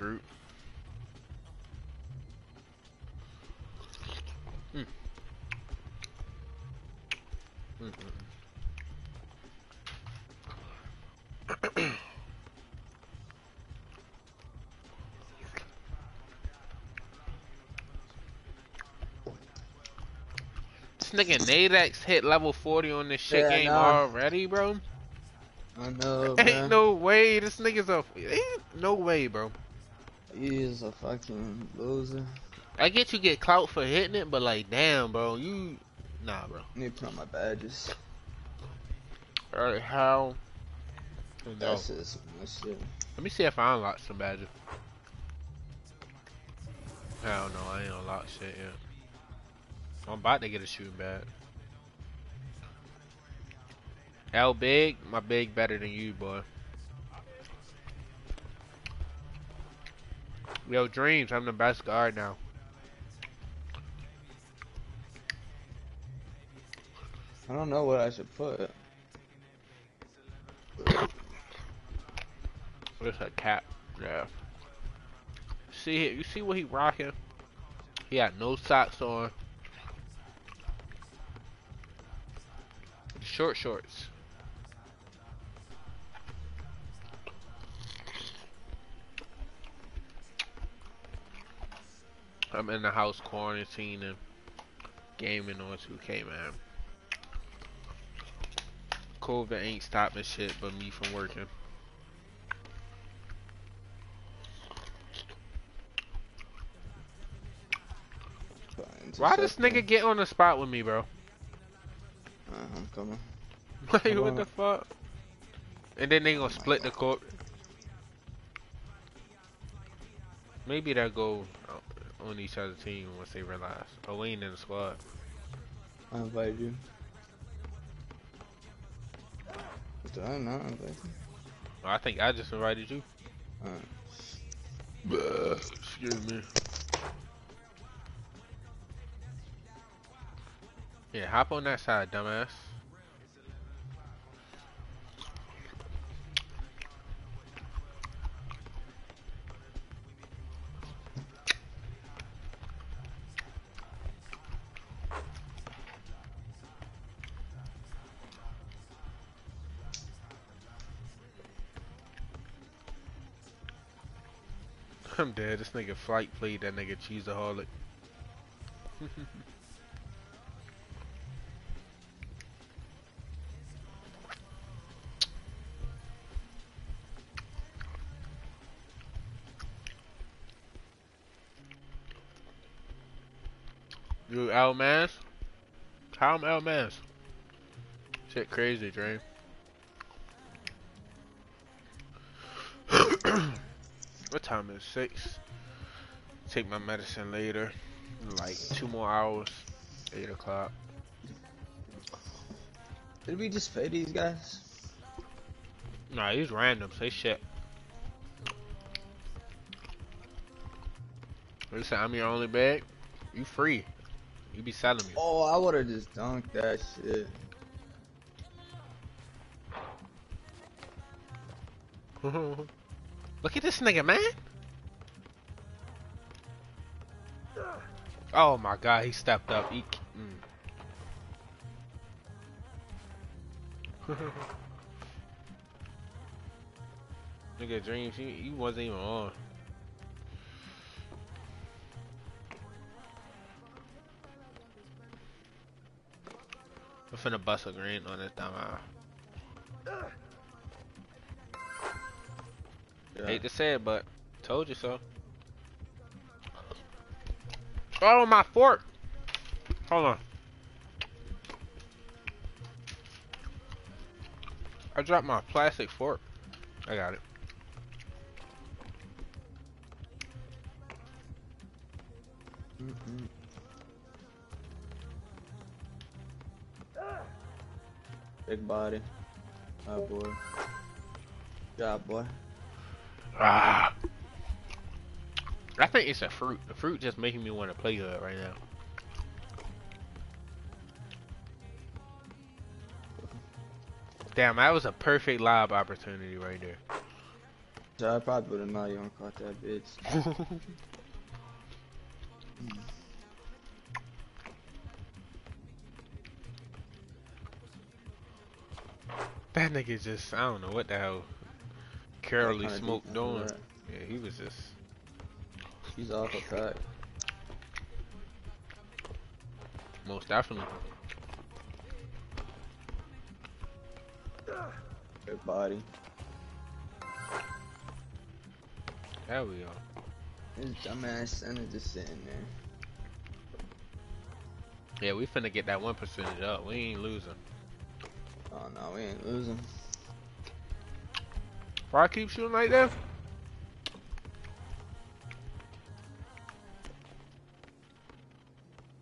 fruit. Mm. Mm -mm. this nigga Nadex hit level 40 on this shit yeah, game already, bro. I know, Ain't no way this nigga's a. Ain't no way, bro. He is a fucking loser. I get you get clout for hitting it, but like, damn, bro, you. Nah, bro. I need to put on my badges. Alright, how? That's just shit. Let me see if I unlock some badges. Hell no, I ain't unlocked shit yet. I'm about to get a shooting badge. L big, my big better than you, boy. Yo, Dreams, I'm the best guard now. I don't know what I should put. What's a cat? Yeah. See, you see what he rocking? He got no socks on. Short shorts. I'm in the house quarantining, gaming on 2K, man. COVID ain't stopping shit but me from working. Why does nigga get on the spot with me, bro? Uh, I'm coming. like, what the fuck? And then they gonna oh split God. the court. Maybe they'll go on each other's team once they realize. Oh, we ain't in the squad. I invited you. Did I not invite you? I think I just invited you. Alright. Excuse me. Yeah, hop on that side, dumbass. I'm dead. This nigga flight played that nigga cheeseaholic. you Mans? How L Mans? Shit crazy, Dream. What time is six? Take my medicine later. Like two more hours. Eight o'clock. Did we just pay these guys? Nah, these random. Say shit. Listen, I'm your only bag. You free. You be selling me. Oh, I would have just dunked that shit. Look at this nigga, man. Oh my god, he stepped up. He, mm. nigga, Dreams, he, he wasn't even on. I'm finna bust a green on this dumb yeah. Hate to say it, but told you so. Oh, my fork! Hold on. I dropped my plastic fork. I got it. Mm -mm. Big body. Oh boy. Good job, boy. Ah. I think it's a fruit. The fruit just making me want to play good right now. Damn, that was a perfect lob opportunity right there. So I probably would have not even caught that bitch. that nigga just, I don't know what the hell Carolee Kinda Smoke doing. Yeah, he was just, He's off a pack. most definitely. Good body. There we go. His dumbass center just sitting there. Yeah, we finna get that one percentage up. We ain't losing. Oh no, we ain't losing. If I keep shooting like that,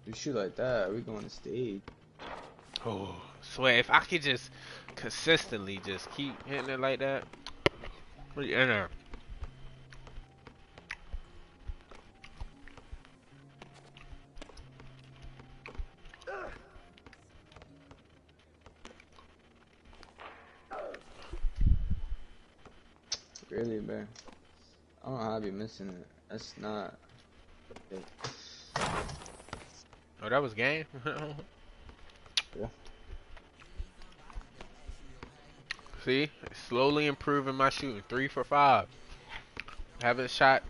We shoot like that, we going to stage. oh, swear if I could just consistently just keep hitting it like that, we in there. I don't know how I be missing it. That's not. Oh, that was game. Yeah. See, slowly improving my shooting. Three for five. Haven't shot,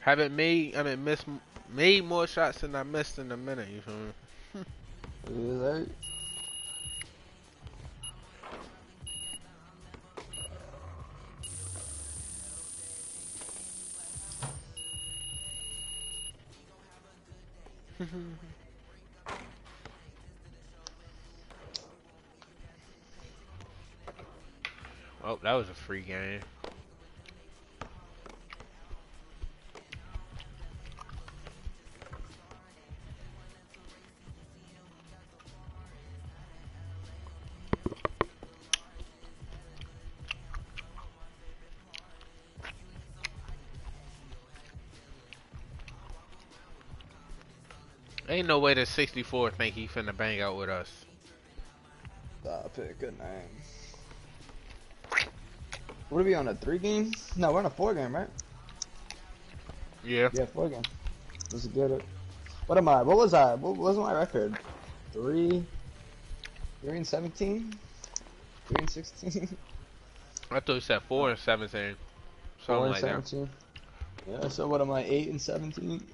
haven't made. I mean, missed, made more shots than I missed in a minute. You feel me? Oh, that was a free game. Ain't no way that 64 think he finna bang out with us. Stop it. Good name. What are we on a three game? No, we're on a four game, right? Yeah. Yeah, four game. Let's get it. What am I? What was I? What was my record? Three. Three and seventeen. Three and sixteen. I thought you said 4 and 17. Four and like that. seventeen. Yeah. So what am I? Eight and seventeen.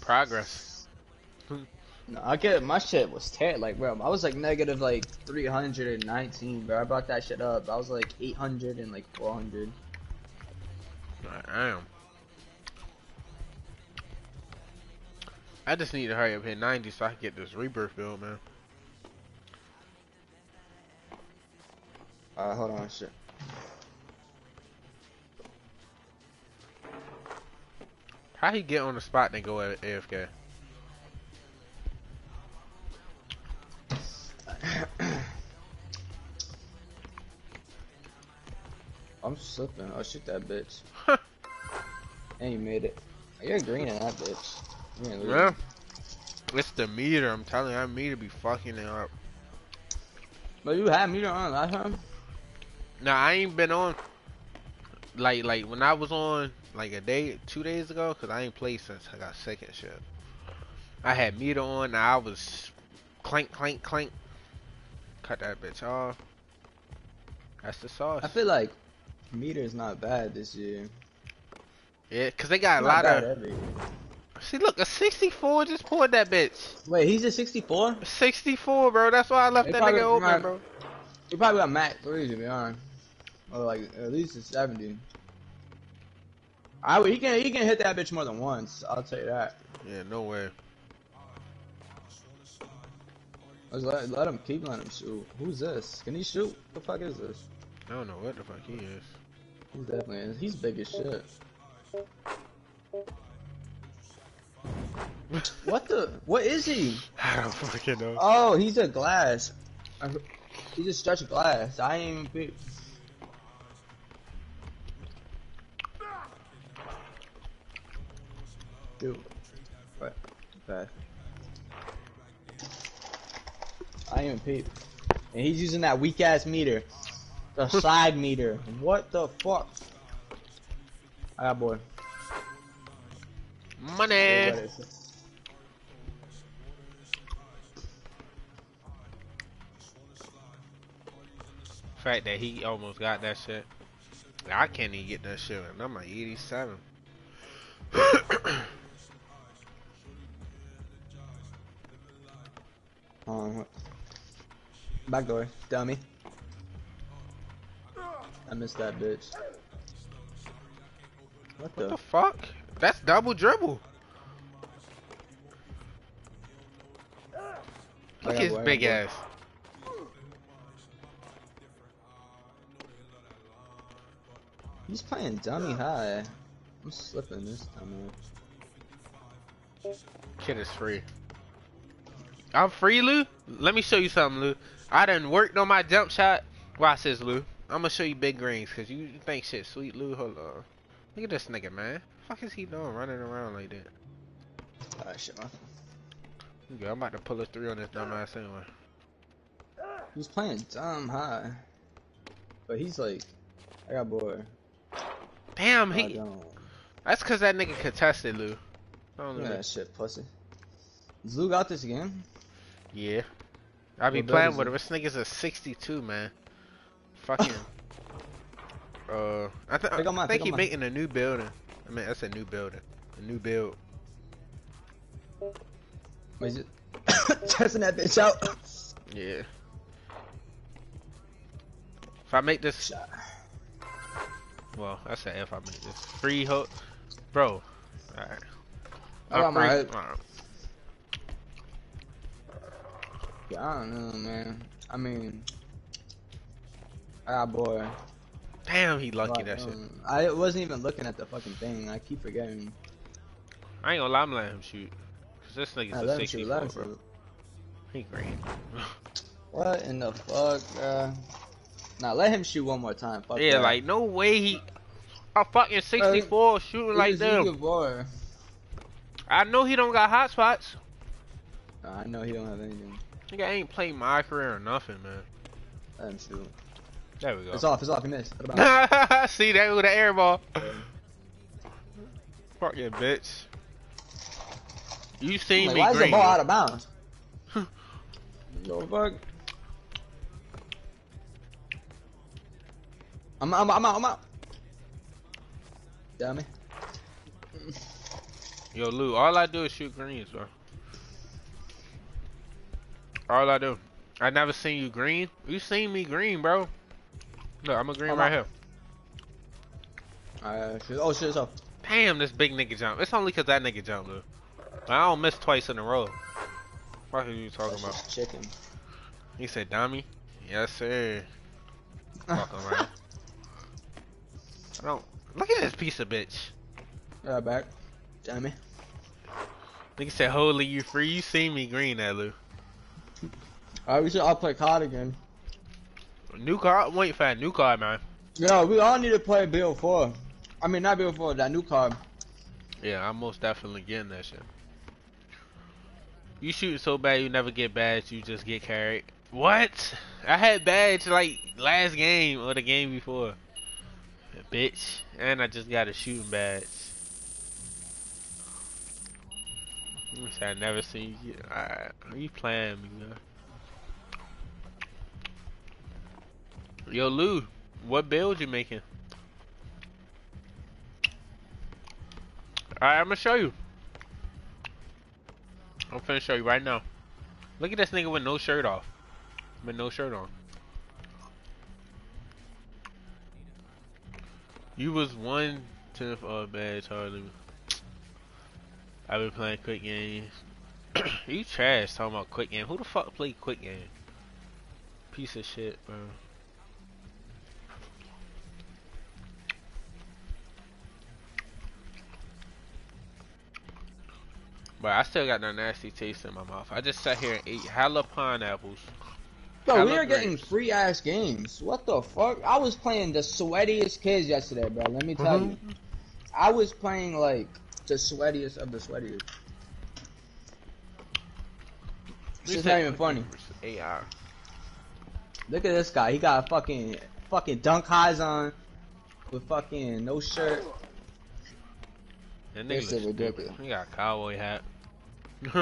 Progress. No, I get my shit was terrible. Like, bro, I was like negative like 319, bro. I brought that shit up. I was like 800 and like 400. I am. I just need to hurry up hit 90 so I can get this rebirth build, man. Alright, hold on, shit. How he get on the spot and go at AFK? I'm slipping. Oh, shoot that bitch. and you made it. You're green in that bitch. You ain't losing. Yeah. It's the meter, I'm telling you, that meter be fucking it up. But you had meter on last time? Now I ain't been on like like when I was on like a day two days ago because I ain't played since I got second shit. I had meter on. Now I was clank clank clank. Cut that bitch off. That's the sauce. I feel like meter is not bad this year. Yeah, cause they got a lot of. year. See, look, a 64 just poured that bitch. Wait, he's a 64? 64, bro. That's why I left that nigga open, bro. He probably got Mac 3 to be honest. Or like at least a 70. I he can he can hit that bitch more than once. I'll tell you that. Yeah, no way. Let's let, let him keep letting him shoot. Who's this? Can he shoot? What the fuck is this? I don't know what the fuck he is. He's definitely is. he's big as shit. What the? What is he? I don't fucking know. Oh, he's a glass. He's a stretch of glass. I ain't even pick. Dude. What? Bad. I ain't even peep. And he's using that weak ass meter. The side meter. What the fuck? I got boy. Money. Fact that he almost got that shit. I can't even get that shit, and I'm like 87. Um, back door, dummy. I missed that bitch. What the? What the fuck? That's double dribble. Look at his big boy. ass. He's playing dummy high. I'm slipping this time. Man. Kid is free. I'm free, Lou. Let me show you something, Lou. I done worked on my jump shot. Watch this, Lou. I'm gonna show you big greens, cause you think shit sweet, Lou. Hold on. Look at this nigga, man. fuck is he doing running around like that? Alright, shit, man. Okay, I'm about to pull a three on this dumbass anyway. He's playing dumb high. But he's like, I got bored. Damn, he. That's cause that nigga contested, Lou. I don't Look at know. that shit, pussy. Is Lou got this game? Yeah. I be What playing with him. This nigga's a 62, man. Fucking. uh, I, th- I think pick he up mine. making a new building. I mean, that's a new building. A new build. Wait, is it? Testing that bitch out. Yeah. If I make this, well, I said if I make this free hook, bro. Alright. I got my head. Yeah, I don't know, man. I mean, I got boy. Damn, he lucky But, that shit. um, I wasn't even looking at the fucking thing. I keep forgetting. I ain't gonna lie, I'm letting him shoot. Cause this nigga's I a let 64, shoot, bro. He green. What in the fuck, bruh? Nah, let him shoot one more time. Fuck yeah, that. like no way he. A fucking 64 shooting like a them. good boy. I know he don't got hot spots. I know he don't have anything. Nigga ain't played my career or nothing, man. Let him shoot. There we go. It's off. It's off. He missed. What about? See that with the air ball. Fuck Fucking bitch. You seen like, me why is the ball out of bounds? Yo, fuck. I'm, I'm, out, I'm out. I'm out. Dummy. Yo, Lou, all I do is shoot greens, bro. All I do. I never seen you green. You seen me green, bro. Look, I'm a green I'm right out. here. Alright, shit. Oh shit, it's off. Damn, this big nigga jump. It's only cause that nigga jumped, Lou. I don't miss twice in a row. What are you talking That's about? just chicken. He said, "Dummy." Yes, sir. Fucking right. I don't. Look at this piece of bitch. Right back. Dummy. Nigga said, "Holy, you free." You seen me green, that Lou. Alright, we should all play COD again. New car. Wait for that new car, man. Yo, we all need to play Bill 4. I mean, not Bill 4, that new card. Yeah, I'm most definitely getting that shit. You shoot so bad, you never get badge. You just get carried. What? I had badge like last game or the game before. Bitch, and I just got a shooting badge. I never seen you. Alright, you playing me, man? Yo, Lou, what build you making? Alright, I'm gonna show you. I'm finna show you right now. Look at this nigga with no shirt off. With no shirt on. You was one tenth of bad, Charlie. I've been playing quick games. you trash talking about quick game. Who the fuck play quick game? Piece of shit, bro. But I still got that nasty taste in my mouth. I just sat here and ate hella pineapples. Bro, I we look are getting free ass games. What the fuck? I was playing the sweatiest kids yesterday, bro. Let me tell mm-hmm. you. I was playing like the sweatiest of the sweatiest. It's just not even funny. AI. Look at this guy. He got fucking fucking dunk highs on with fucking no shirt. That This nigga stupid. He got a cowboy hat.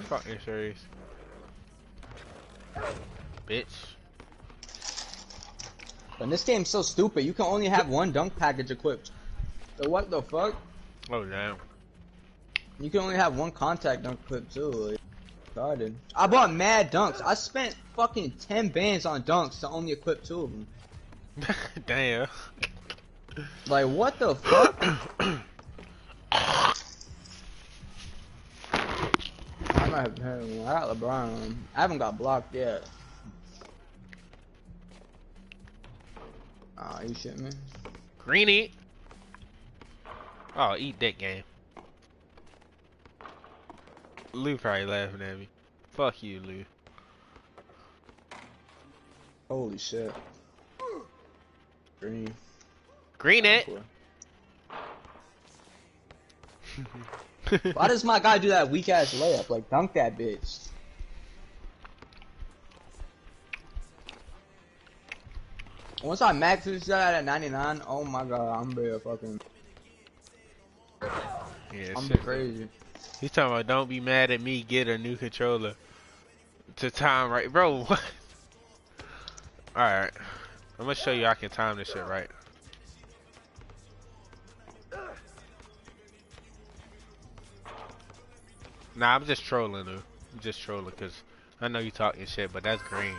Fucking serious. Bitch. and this game's so stupid. You can only have one dunk package equipped. So what the fuck? Oh damn. You can only have one contact dunk equipped too. Like. I bought mad dunks. I spent fucking ten bands on dunks to only equip two of them. damn. Like what the fuck? I might have had one. I got LeBron. I haven't got blocked yet. Ah, you shit me. Greeny. Oh, eat that game. Lou probably laughing at me. Fuck you, Lou. Holy shit. Green. Green it. Why does my guy do that weak ass layup? Like dunk that bitch. Once I max this shit out at 99, oh my god, I'm real fucking. yeah, I'm shit. crazy. He's talking about don't be mad at me, get a new controller. To time right, bro. What? All right, I'm gonna show you I can time this shit right. Nah, I'm just trolling, dude. I'm just trolling because I know you talking shit, but that's green.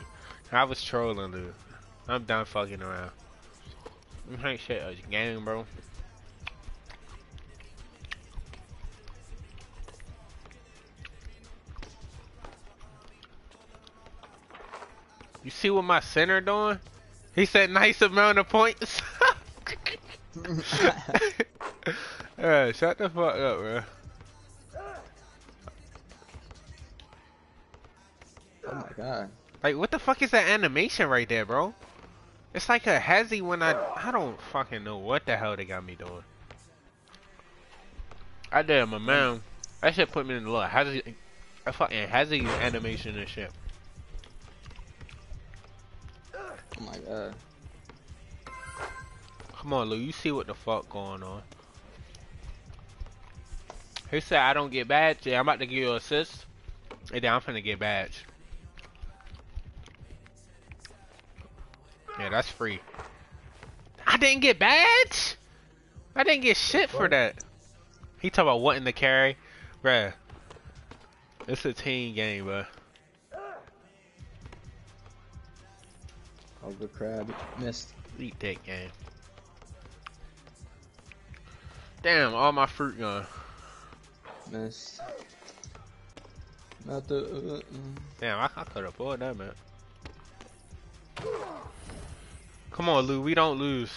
I was trolling, dude. I'm done fucking around. You ain't shit a game, bro. You see what my center doing? He said nice amount of points. yeah, shut the fuck up, bro. God. Like, what the fuck is that animation right there, bro? It's like a hezzy when I I don't fucking know what the hell they got me doing. I did my man. That shit put me in the little hezzy, a fucking hezzy animation and shit. Oh my god. Come on, Lou. You see what the fuck going on? He said I don't get badge. Yeah, I'm about to give you an assist. And then I'm finna get badge. Yeah, that's free. I didn't get badge. I didn't get shit for that. He talk about wanting to carry, bruh. It's a team game, bruh. Good crab. Missed. Eat that game. Damn, all my fruit gone. Missed. Not the. Uh, uh, Damn, I, I could have pulled that, man. Come on, Lou. We don't lose.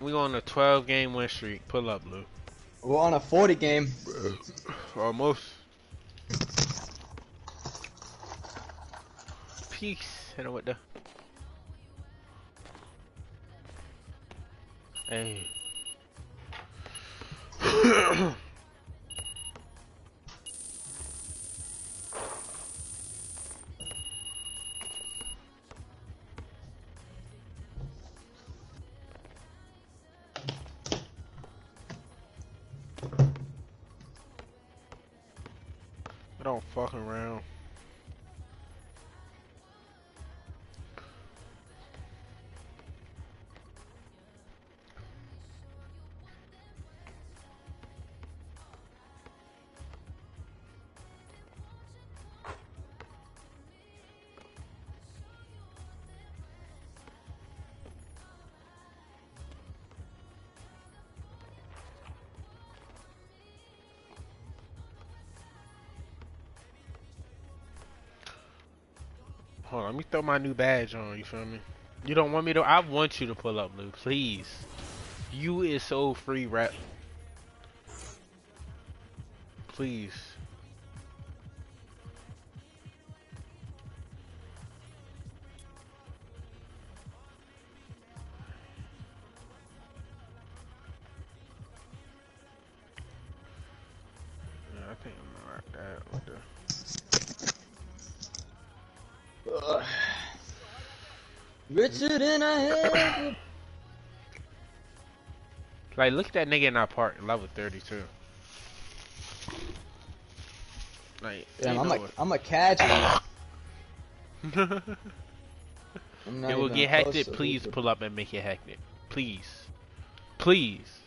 We on a 12 game win streak. Pull up, Lou. We're on a 40 game. Uh, almost. Peace. Hit him with the. Hey. I around. Let me throw my new badge on, you feel me? You don't want me to I want you to pull up, Lou, please. You is so free rap. Please. Richer than I ever. Like, look at that nigga in our park, level 32. Like, Damn, I'm like I'm a casual. it will get hectic. Please Luther. pull up and make it hectic. Please. Please.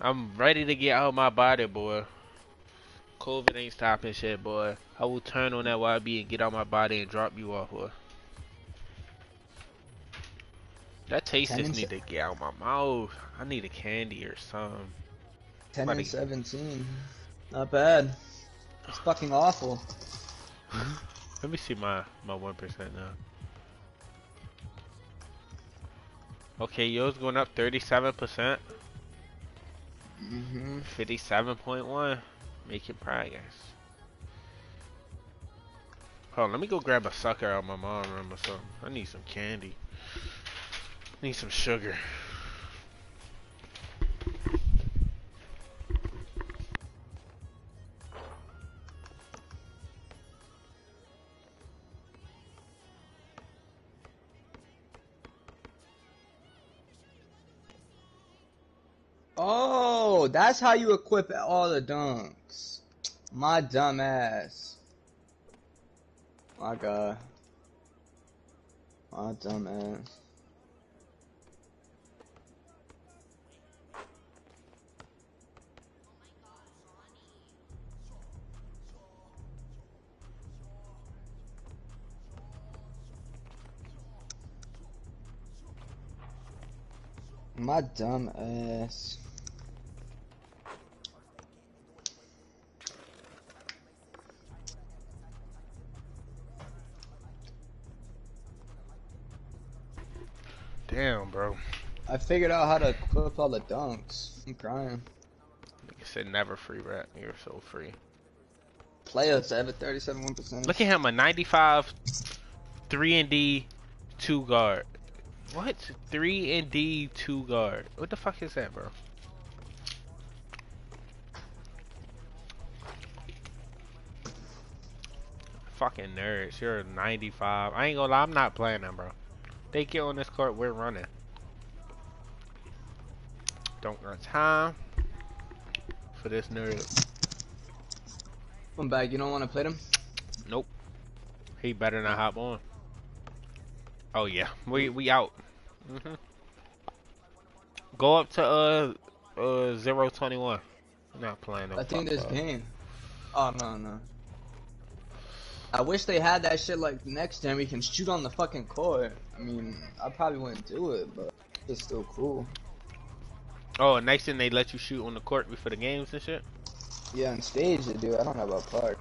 I'm ready to get out of my body, boy. COVID ain't stopping shit, boy. I will turn on that YB and get out my body and drop you off, boy. That taste just need to get out my mouth. I need a candy or something. Ten and seventeen. Not bad. It's fucking awful. Let me see my my one percent now. Okay, yours going up thirty-seven percent, Mm-hmm. fifty-seven point one, making progress. Hold on, let me go grab a sucker out of my mom room or something. I need some candy. Need some sugar. Oh, that's how you equip all the dunks. My dumb ass. My god. My dumb ass. My dumb ass. Damn, bro. I figured out how to equip all the dunks. I'm crying. Nigga said never free rat. You're so free. Players have a 37% Look at him, a 95, 3 and D, 2 guard. What? 3 and D, 2 guard. What the fuck is that, bro? Fucking nerds. You're 95. I ain't gonna lie, I'm not playing them, bro. They get on this court, we're running. Don't got time for this nerd. I'm back. You don't want to play them? Nope. He better not hop on. Oh yeah, we we out. hmm Go up to uh uh zero twenty one. Not playing no. I think this game. Oh no no. I wish they had that shit like next time we can shoot on the fucking court. I mean, I probably wouldn't do it, but it's still cool. Oh, next thing they let you shoot on the court before the games and shit. Yeah, on stage they do. I don't know about park.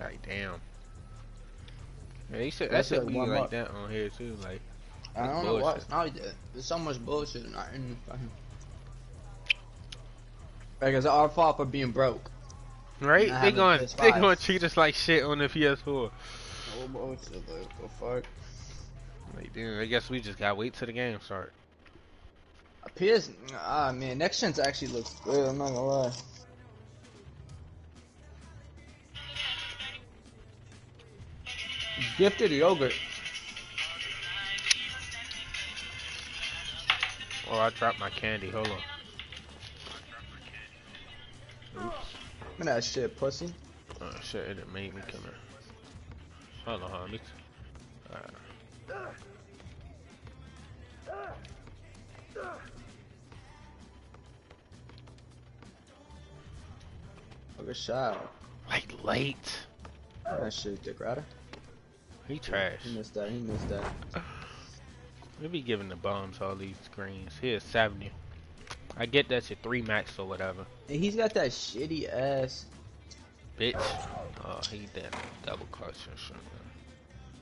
Like damn. Yeah, they should, that That's should like be like up. that on here too. Like I don't know why bullshit. it's not that. There's so much bullshit. Not in fucking. Like it's our fault for being broke. right? They going they going to treat us like shit on the PS4. Oh bullshit, like the fuck. Like damn, I guess we just gotta wait till the game start. PS, ah man, next gen's actually looks good. I'm not gonna lie. Gifted yogurt. Oh, I dropped my candy. Hold on. Oops. Look at that shit, pussy. Oh shit, it made me come here. Hold on, hold on. Let me- Alright. Look at shot. Like late. That shit, Dick Rider. He trash. He missed that. He missed that. We be giving the bums all these screens. Here's 70. I get that's shit 3 max or whatever. And he's got that shitty ass. Bitch. Oh, he did double clutch or something.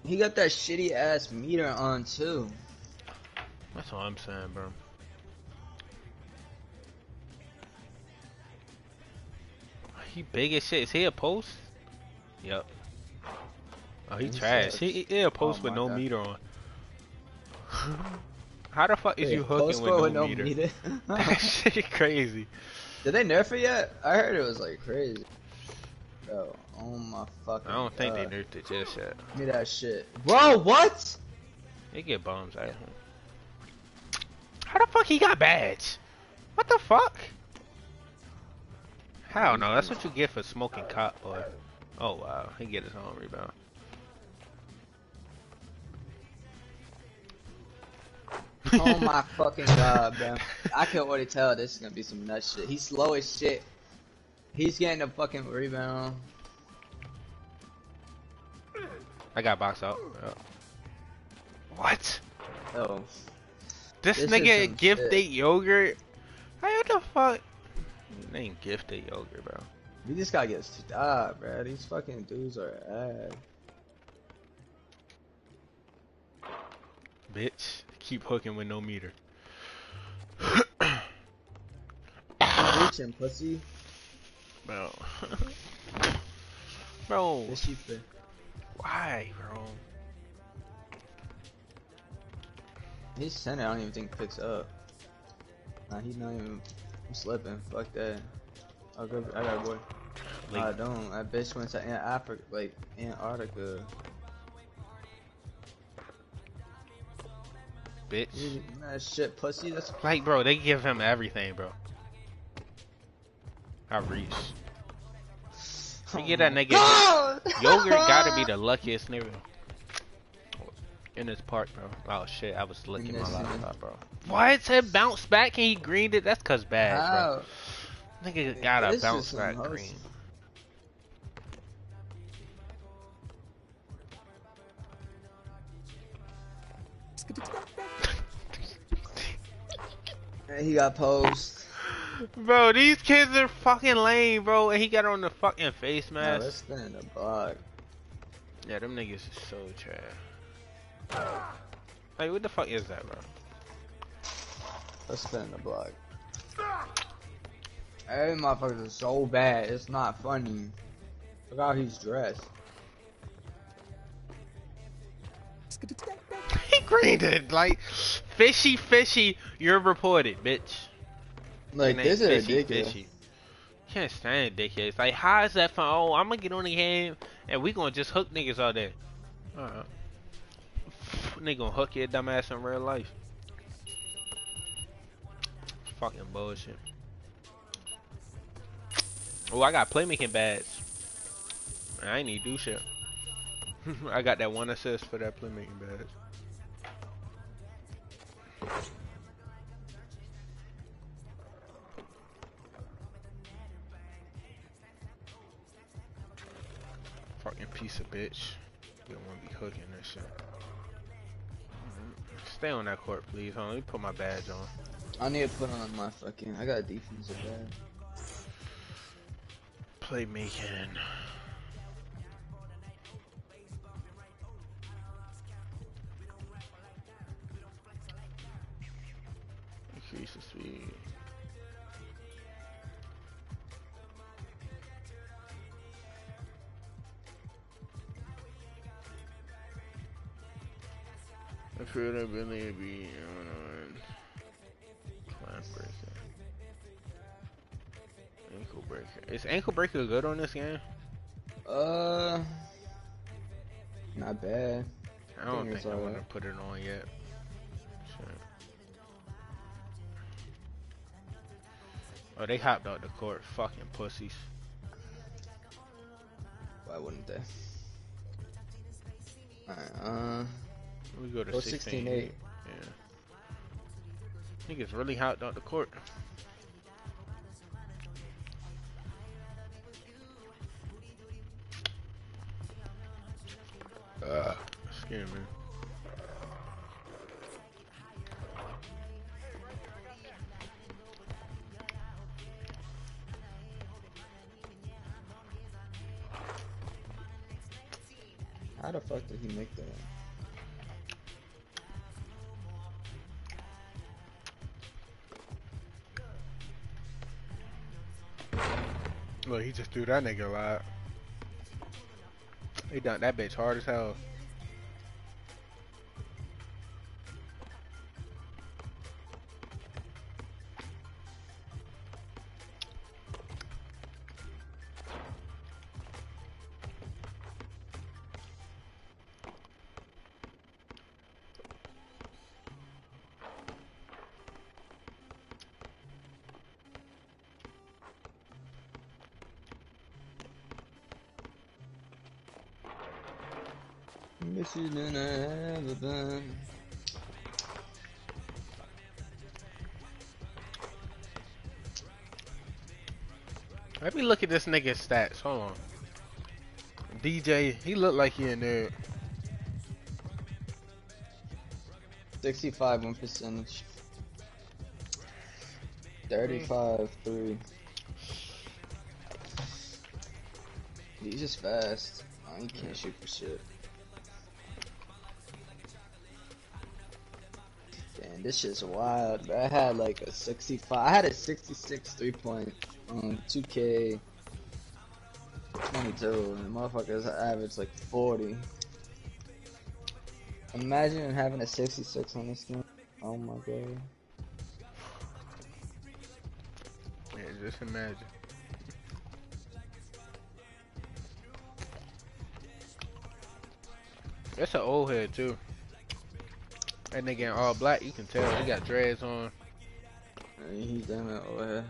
He got that shitty ass meter on too. That's all I'm saying, bro. He big as shit. Is he a post? Yep. Oh, he He trash. sucks. He, he a post Oh with no God. meter on. How the fuck is you hooking post with no, meter? that shit crazy. Did they nerf it yet? I heard it was like crazy. Bro, oh my fucking I don't think they nerfed it just yet. Give me that shit. Bro, what? They get bums at him. How the fuck he got badge? What the fuck? Hell no, that's what you get for smoking cop, boy. Oh wow, he get his own rebound. Oh my fucking god, bro. I can already tell this is gonna be some nut shit. He's slow as shit. He's getting a fucking rebound. I got boxed out. Yeah. What? Oh. This, This nigga some gifted shit. yogurt? How the fuck? Name gifted yogurt, bro. We just gotta get stopped, ah, bro. These fucking dudes are ass. Bitch, keep hooking with no meter. Reaching, pussy. Bro. bro, This shit fit. why, bro? His center, I don't even think picks up. Nah, he's not even. I'm slipping. Fuck that. I'll go. I got a boy. Late. I don't. I bitch went to Ant- Africa, like Antarctica. Bitch. You- shit, pussy. That's Like, bro, they give him everything, bro. I reach. You get that nigga. God! Yogurt gotta be the luckiest nigga in this park, bro. Oh shit, I was licking my laptop, bro. Why it said bounce back and he greened it? That's cause bad, bro. Nigga got a This is bounce back green. He got posed. Bro, these kids are fucking lame, bro. And he got on the fucking face No, mask. let's spin the block. yeah, them niggas is so trash. Like, what the fuck is that, bro? Let's spin the block. Hey, motherfuckers are so bad. It's not funny. Look how he's dressed. Greened. Like, fishy, fishy, you're reported, bitch. Like this is fishy, ridiculous. fishy. Can't stand dickheads. Like, how is that fun? Oh, I'm gonna get on the game and we gonna just hook niggas all day. Uh-uh. Alright. Nigga gonna hook your dumb ass in real life. Fucking bullshit. Oh, I got playmaking badge. I ain't need do shit. I got that one assist for that playmaking badge. Fucking piece of bitch. You don't want to be hooking that shit. Stay on that court, please. Hold on, let me put my badge on. I need to put on my fucking. I got a defensive badge. Playmaking. Ankle breaker good on this game? Uh, not bad. I don't think think I want to put it on yet. Oh, they hopped out the court. Fucking pussies. Why wouldn't they? Alright, uh, We go to Go 16 16-8. Yeah. Niggas really hopped out the court. Just threw that nigga a lot. He done that bitch hard as hell. At this nigga's stats. Hold on. DJ, he look like he in there. 65 win percentage. 35 3. He's just fast. Oh, he can't shoot for shit. Damn, this shit's wild. Bro. I had like a 65. I had a 66 three point um 2K 22, and the motherfuckers average like 40. Imagine having a 66 on this game. Oh my god. Yeah, just imagine. That's an old head too. That nigga in all black, you can tell he got dreads on. He's damn it over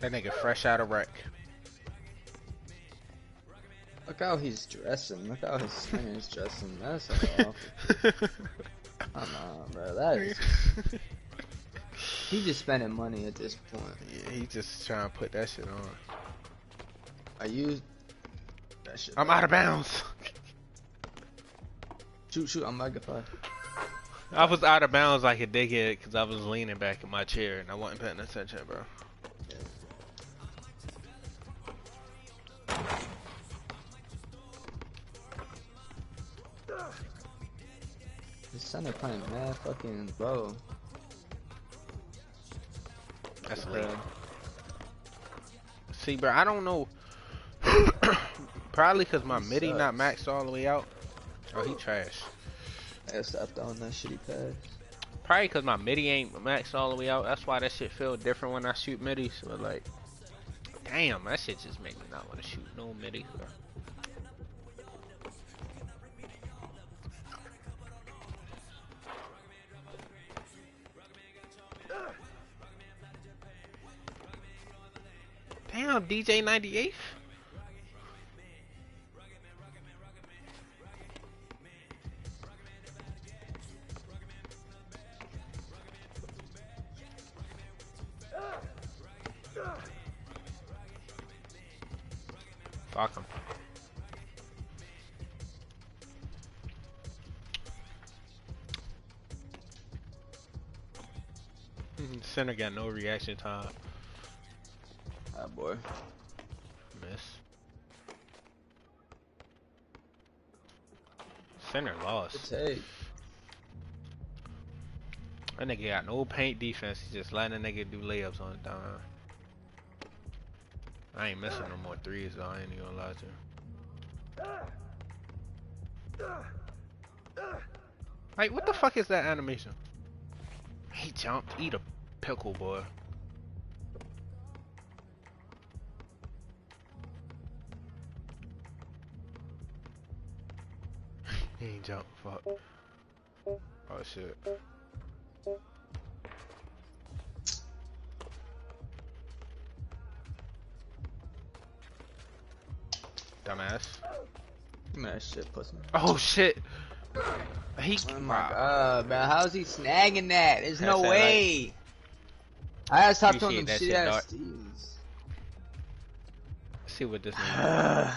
That nigga fresh out of wreck. Look how he's dressing. Look how his skin is dressing. That's so awful. Come on, bro. That is. He's just spending money at this point. yeah, he just trying to put that shit on. I use that shit. I'm out of bounds. Shoot, shoot. I'm magnified. I was out of bounds like a dickhead because I was leaning back in my chair and I wasn't paying attention, bro. Center playing mad fucking low. That's late. See, bro, I don't know. Probably because my He middy not maxed all the way out. Oh, he trash. I gotta stop throwing that shitty pass. Probably because my middy ain't maxed all the way out. That's why that shit feel different when I shoot middy. So like, damn, that shit just make me not want to shoot no middy. Bro. Damn, DJ 98. Fuck him. Center got no reaction time. Ah, boy. Miss. Center Good lost. take. That nigga got no paint defense. He just letting a nigga do layups on the dime. I ain't missing no more threes though. I ain't even gonna lie to you. Like, what the fuck is that animation? He jumped. Eat a pickle, boy. He ain't jump. Fuck. Oh shit. Dumbass. Man, shit, pussy. Oh shit. He. Oh my wow. god, man. How's he snagging that? There's no That's that, way. I gotta stop throwing them shit that ass shit, steals. see what this nigga.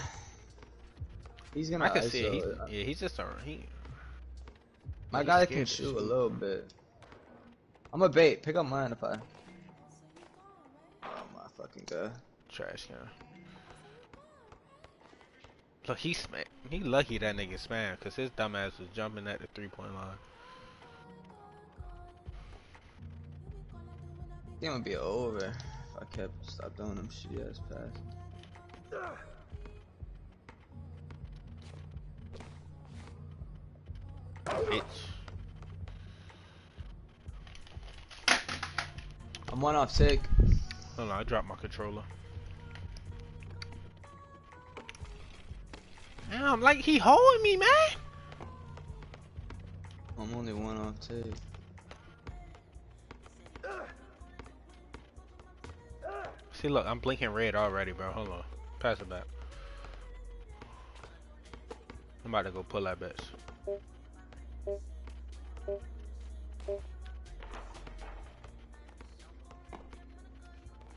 He's gonna I can see it. He's, it. yeah, he's just a he. My he's guy can shoot a little bit. I'm a bait. Pick up mine if I. Oh my fucking god. Trash can. Look, he sma He lucky that nigga spam, cause his dumbass was jumping at the three point line. Game would be over if I kept stop doing them shitty ass pass. Bitch. I'm one off sick. Hold on, I dropped my controller. Damn, like he holding me, man. I'm only one off take. See, look, I'm blinking red already, bro. Hold on. Pass it back. I'm about to go pull that bitch.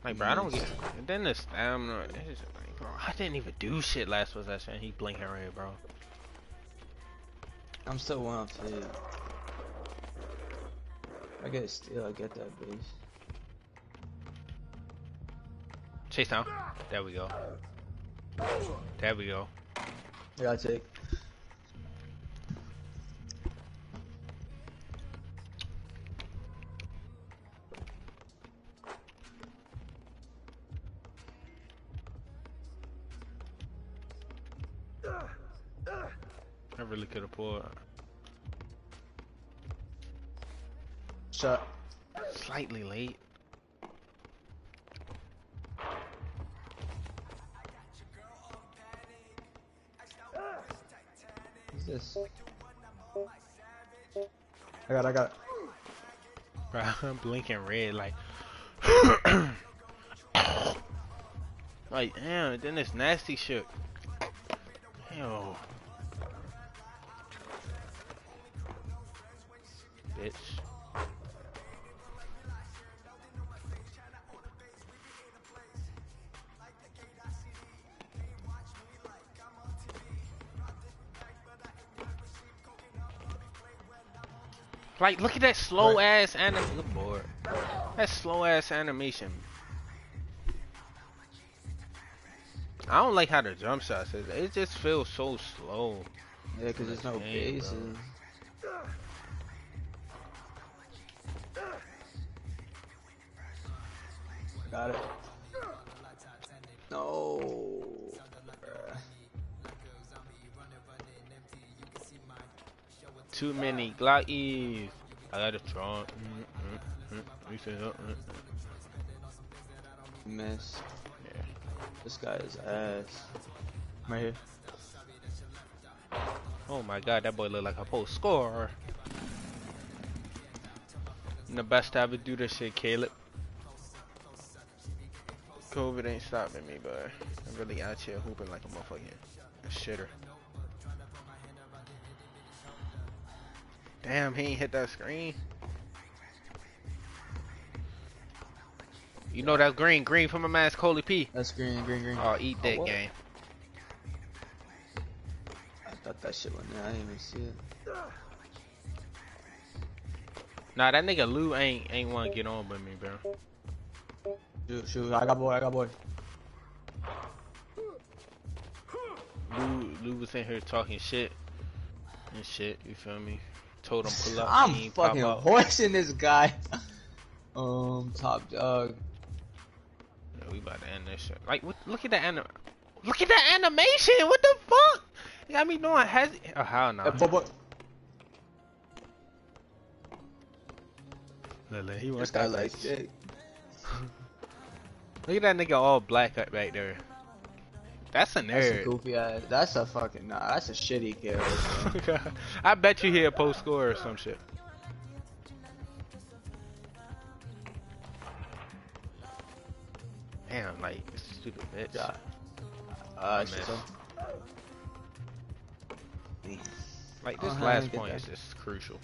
Like, bro, I don't get. And then the stamina. It's like, bro, I didn't even do shit last possession. He blinking red, bro. I'm still one off two. I get steal, I get that base. Chase down. There we go. There we go. I gotta take. Could have pulled. Shot. Slightly late. What's this? I got, it, I got. it. Bro, I'm blinking red like. like, damn, then this nasty shit. Ew. Bitch. Like, look at that slow ass anim. Good lord. That slow ass animation. I don't like how the jump shots is. It just feels so slow. Yeah, cause there's no bases. Too many I got a Tron. Mm, mm, mm. We said. Miss. Yeah. This guy is ass. Right here. Oh my god, that boy look like a post scorer. I'm the best to ever do this shit, Caleb. COVID ain't stopping me, but I'm really out here hooping like a motherfucking shitter. Damn, he ain't hit that screen. You know that green, green from my man's Coley P. That's green, green, green. Oh, eat that oh, what? game. I thought that shit went there. I didn't even see it. Nah, that nigga Lou ain't ain't wanna get on with me, bro. Shoot, shoot. I got boy. I got boy. Lou, Lou was in here talking shit and shit. You feel me? Told him pull up. I'm he ain't pop fucking up. hoisting this guy. um, top dog. Yeah, we about to end this shit. Like, what, look at that anim. Look at that animation. What the fuck? You got me doing has. Oh hell no. Boy, boy. Lily, he This wants guy that like bitch. Look at that nigga all black up back there. That's a That's a goofy ass. That's a fucking nah. That's a shitty character. I bet you he a post score or some shit. Damn, like stupid bitch. Yeah. Uh, miss. shit, so. Like this Oh, last did I get point is just crucial.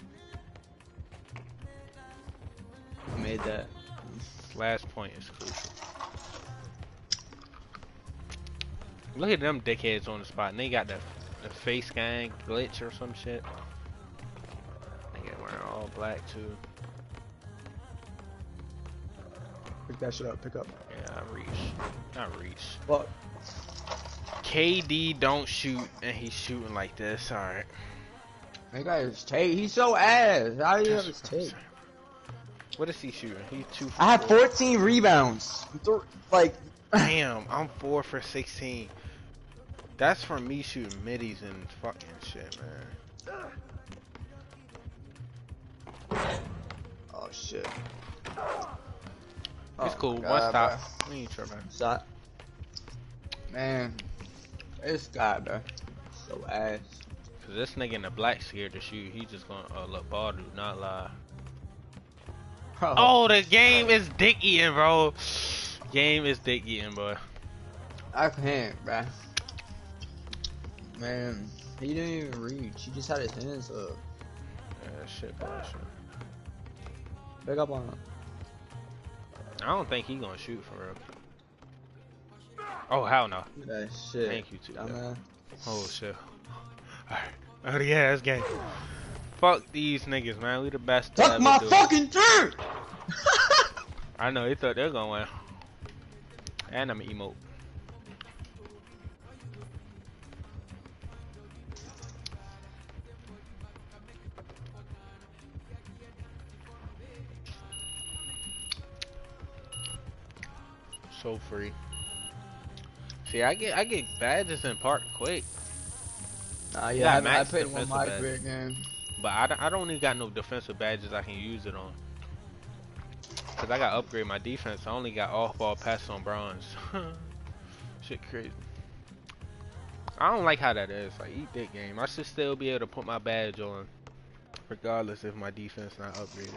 I made that. This last point is crucial. Look at them dickheads on the spot, and they got the the face gang glitch or some shit. They get wearing all black too. Pick that shit up. Pick up. Yeah, I reach. I reach. Fuck. KD don't shoot, and he's shooting like this. All right. That guy is tape. He's so ass. How do you have his That's what I'm take? saying. What is he shooting? He's two. For I had four. 14 rebounds. Th- Like, Damn, I'm four for 16. That's from me shooting middies and fucking shit, man. oh shit. It's Oh, cool. my One God, stop. We ain't tripping. bro. Shot. Man, this guy, bro, so ass. Cause this nigga in the black scared to shoot. He just gonna uh, look ball do not lie. Bro. Oh, the game is dick eating, bro. Game is dick eating, boy. I can't, bruh. Man, he didn't even reach. He just had his hands up. Yeah, shit, boy, shit. Big up on him. I don't think he gonna shoot for real. Oh hell no! Look that shit. Thank you too. yeah. Oh shit. Alright. Oh yeah, that's game. Fuck these niggas, man. We the best. to Suck ever my do fucking dick! I know they thought they were gonna win. And I'm an emote. So free. See, I get I get badges in park quick, Nah, Yeah, I, I played one my badge. great game. but I, don't- I don't even got no defensive badges I can use it on. Cause I got upgrade my defense. I only got off ball pass on bronze. Shit crazy. I don't like how that is. Like eat that game. I should still be able to put my badge on, regardless if my defense not upgraded.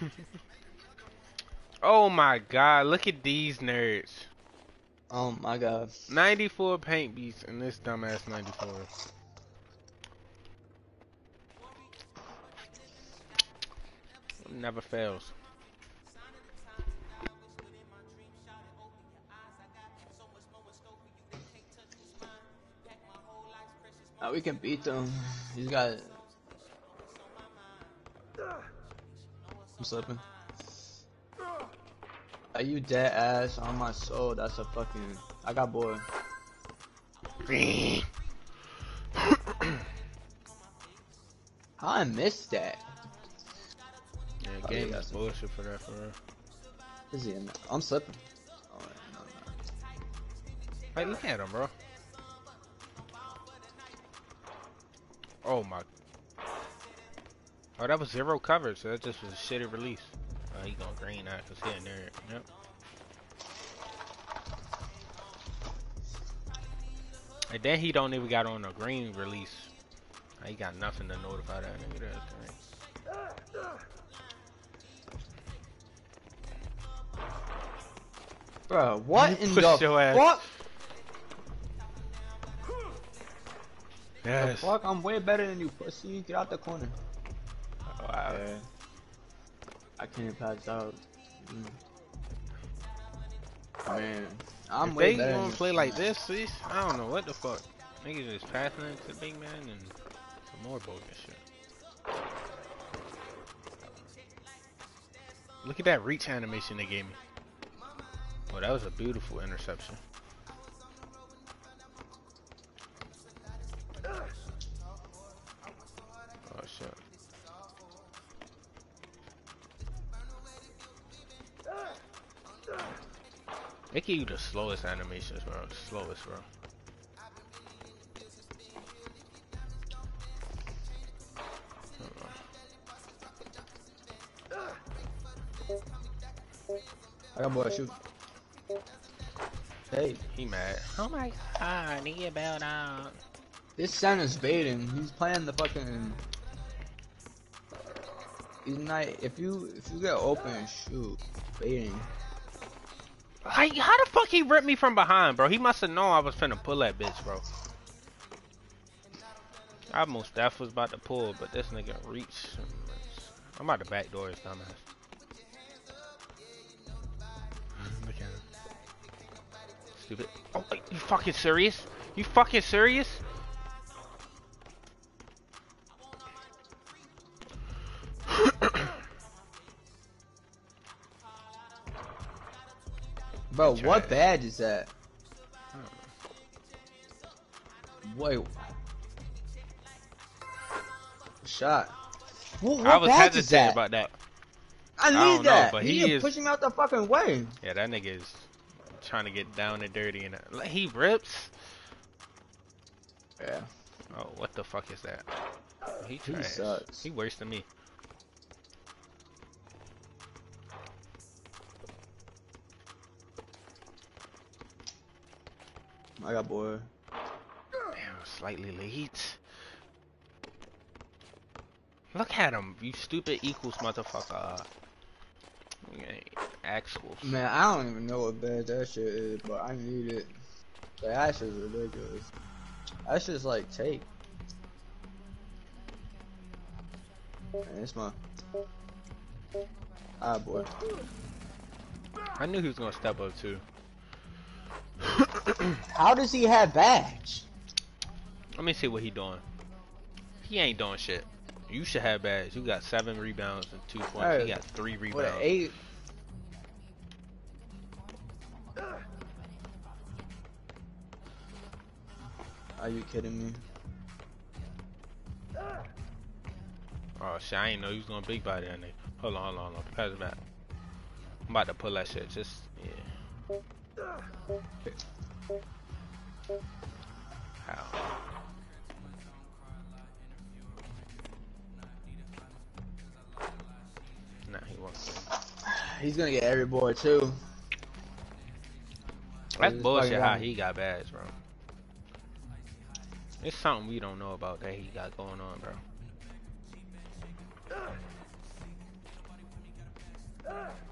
Oh my god, look at these nerds. Oh my god. 94 paint beast and this dumbass 94. Never fails. Now we can beat them. He's got. I'm slipping. Are you dead ass on my soul? That's a fucking. I got bored. How I missed that? Yeah, Oh, game is that's- bullshit for that, for real. Is he in there? I'm slipping. Oh, no, no. Hey, look at him, bro. Oh my. Oh, that was zero coverage, so that just was a shitty release. Oh, he gonna green that because he in there. Yep. And then he don't even got on a green release. He got nothing to notify that nigga that's green. Bro, what You in the your ass. fuck? The Yes. fuck? I'm way better than you, pussy. Get out the corner. Wow. Yeah. I can't pass out. Mm. Man, I'm if way they better gonna play like this, sis, I don't know what the fuck. Niggas just passing it to big man and some more bogus shit. Look at that reach animation they gave me. Oh, that was a beautiful interception. Give you the slowest animations, bro. The slowest, bro. I got boy shoot. Hey, He mad. Oh my god, nigga bailed out. this son is baiting. He's playing the fucking. He's not. If you if you get open, shoot, baiting. Like, how the fuck he ripped me from behind, bro? He must have known I was finna pull that bitch, bro. I most deaf was about to pull, but this nigga reached. I'm about to backdoor his dumbass. Stupid. Oh, you fucking serious? You fucking serious? Bro, what badge is that? Wait. Shot. What, what I was badge is that? about that. I need know, that. but he, he is pushing me out the fucking way. Yeah, that nigga is trying to get down and dirty and uh, he rips. Yeah. Oh, what the fuck is that? He He sucks. He worse than me. I got boy. Damn, slightly late. Look at him, you stupid equals motherfucker. Okay, Actual. Man, I don't even know what bad that shit is, but I need it. Like, that shit's ridiculous. That shit's like tape. Man, it's my. Ah, boy. I knew he was gonna step up too. How does he have badge? Let me see what he doing. He ain't doing shit. You should have badge. You got seven rebounds and two points. He got three rebounds. an eight? Are you kidding me? Oh shit, I ain't know you was gonna big body that nigga. Hold on, hold on, hold on. Pass it back. I'm about to pull that shit. Just yeah. Nah, he won't. He's gonna get every boy too. That's bullshit how he got badge, bro. It's something we don't know about that he got going on, bro. And that's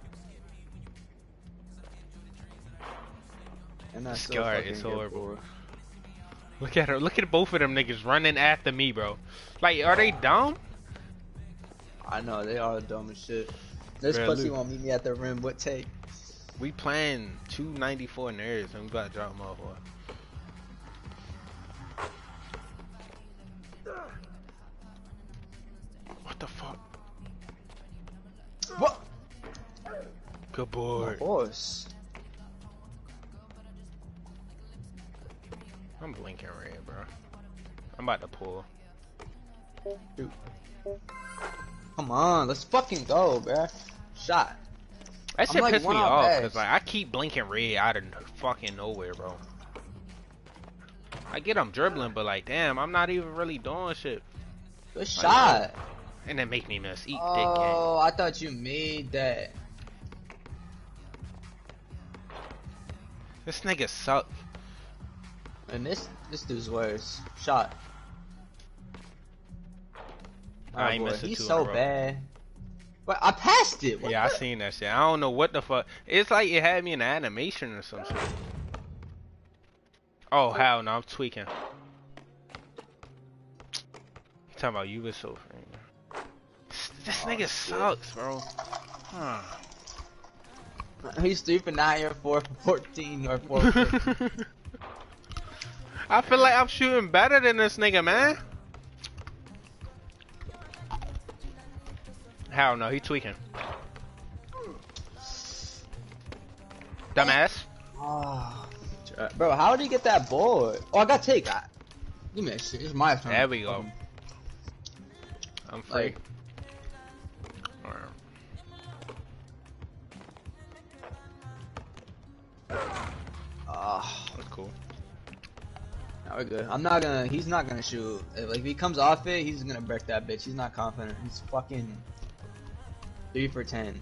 This guy so is horrible. Look at her. Look at both of them niggas running after me, bro. Like, are they dumb? I know they are dumb as shit. This Bruh, pussy Luke. won't meet me at the rim. What take? We playing 294 nerds and we about to drop them off. What? What the fuck? What? Good boy. horse. I'm blinking red, bro. I'm about to pull. Come on, let's fucking go, bro. Shot. That shit like pissed me off because like I keep blinking red out of fucking nowhere, bro. I get I'm dribbling, but like, damn, I'm not even really doing shit, Good shot. and then make me miss. Eat dick. Oh, I thought you made that. This nigga suck. And this this dude's worse. Shot. I oh, boy, missed He's so bad. But I passed it. What Yeah, I seen that shit. I don't know what the fuck. It's like it had me in animation or some shit. Oh hell no, I'm tweaking. You talking about you was so This, this Oh, nigga shit. sucks, bro. Huh. He's three for nine or four for fourteen or four. I feel like I'm shooting better than this nigga, man. Hell no, he tweaking. Dumbass. Ah, bro, how did he get that board? Oh, I got take. I, give me that shit. It's my turn. There we go. I'm free. Like- Alright. Ah, That's cool. now we're good. I'm not gonna. He's not gonna shoot. If, like, if he comes off it, he's gonna break that bitch. He's not confident. He's fucking three for ten.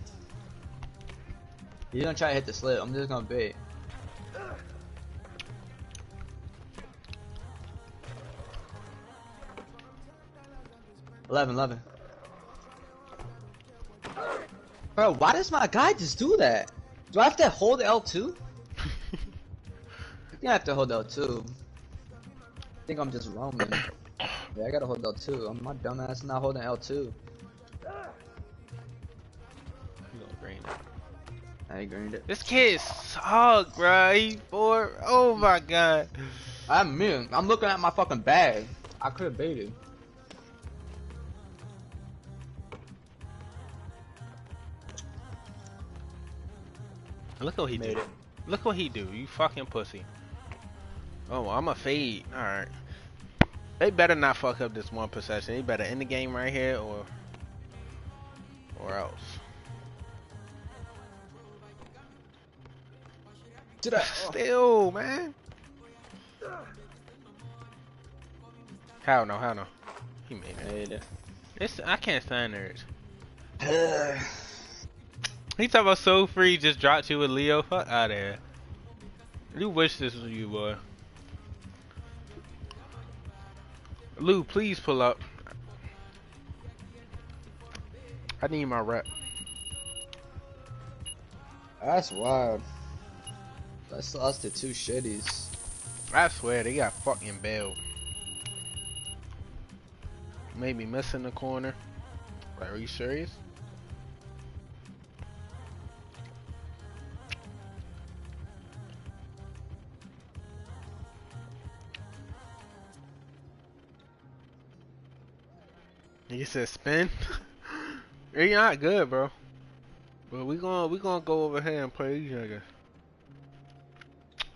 He's gonna try to hit the slip. I'm just gonna bait. Eleven, eleven. Bro, why does my guy just do that? Do I have to hold L2? I think I have to hold L2. I think I'm just roaming. Yeah, I gotta hold L2. I'm my dumbass not holding L2. You gonna it. I greened it. This kid suck, bro. He four. Oh my god. I'm mean. I'm looking at my fucking bag. I could have baited. Look what he Made did. it. Look what he do. You fucking pussy. Oh, I'm a fade. All right. They better not fuck up this one possession. They better end the game right here or or else. Did I? Still, man. How no? How no? He made it. It's I can't stand nerds. He talking about so free, just dropped you with Leo. Fuck out of here. You wish this was you, boy. Lou, please pull up. I need my rep. That's wild. I lost to two shitties. I swear they got fucking bailed. Maybe missing the corner. Like, are you serious? He said spin. You're not good, bro. But we gonna we gonna go over here and play these niggas.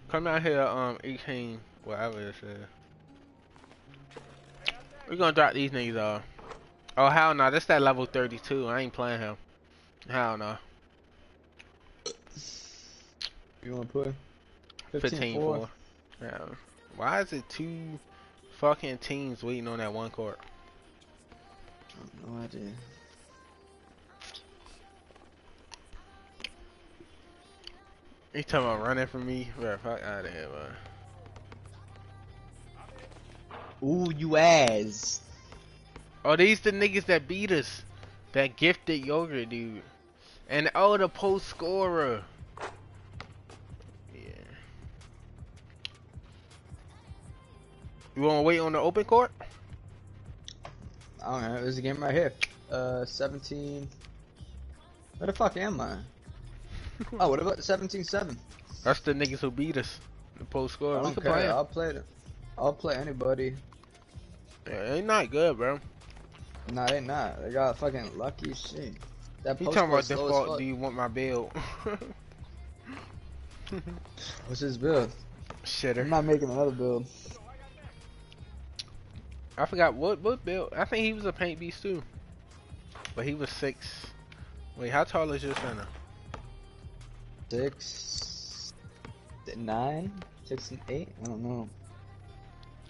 Come out here, um, 18, whatever it is. We're gonna drop these niggas off. Oh, hell no, that's that level 32. I ain't playing him. Hell no. You wanna play? 15 4. Yeah. Why is it two fucking teams waiting on that one court? No idea. You talking about running from me? Bro, fuck out of here, man. Ooh, you ass. Oh, these the niggas that beat us. That gifted yoga dude. And oh, the post scorer. Yeah. You wanna wait on the open court? I don't know. There's a game right here. Uh, 17. Where the fuck am I? oh, what about 17-7? That's the niggas who beat us. The post I scorer. Don't care. play. I'll play it. I'll play anybody. Yeah, they not good, bro. Nah, they not. They got fucking lucky shit. That He talking about default. Do you want my build? What's his build? Shitter. I'm not making another build. I forgot what what build. I think he was a paint beast too. But he was six. Wait, how tall is your center? Six, nine, six and eight. I don't know.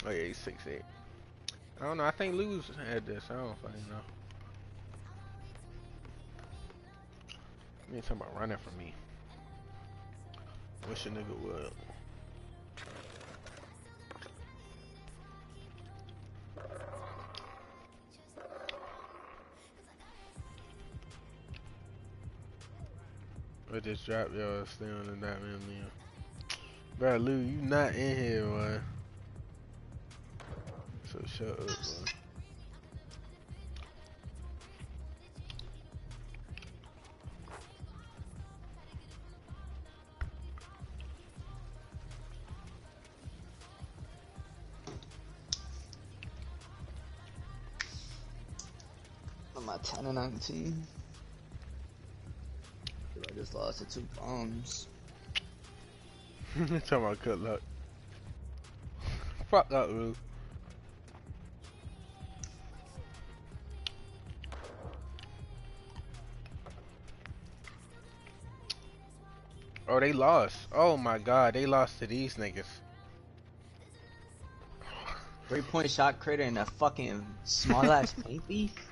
Oh yeah, he's six eight. I don't know. I think Lou's had this. I don't fucking know. You talking about running from me? Wish a nigga would. But just drop y'all stay on the that man, man. Bro, Lou, you not in here, man. So shut up, boy. I'm at 10 and 19. Just lost to two bombs. Talking about good luck. Fuck that rule. Oh, they lost. Oh my god, they lost to these niggas. Three point shot creator in a fucking small ass paint beef?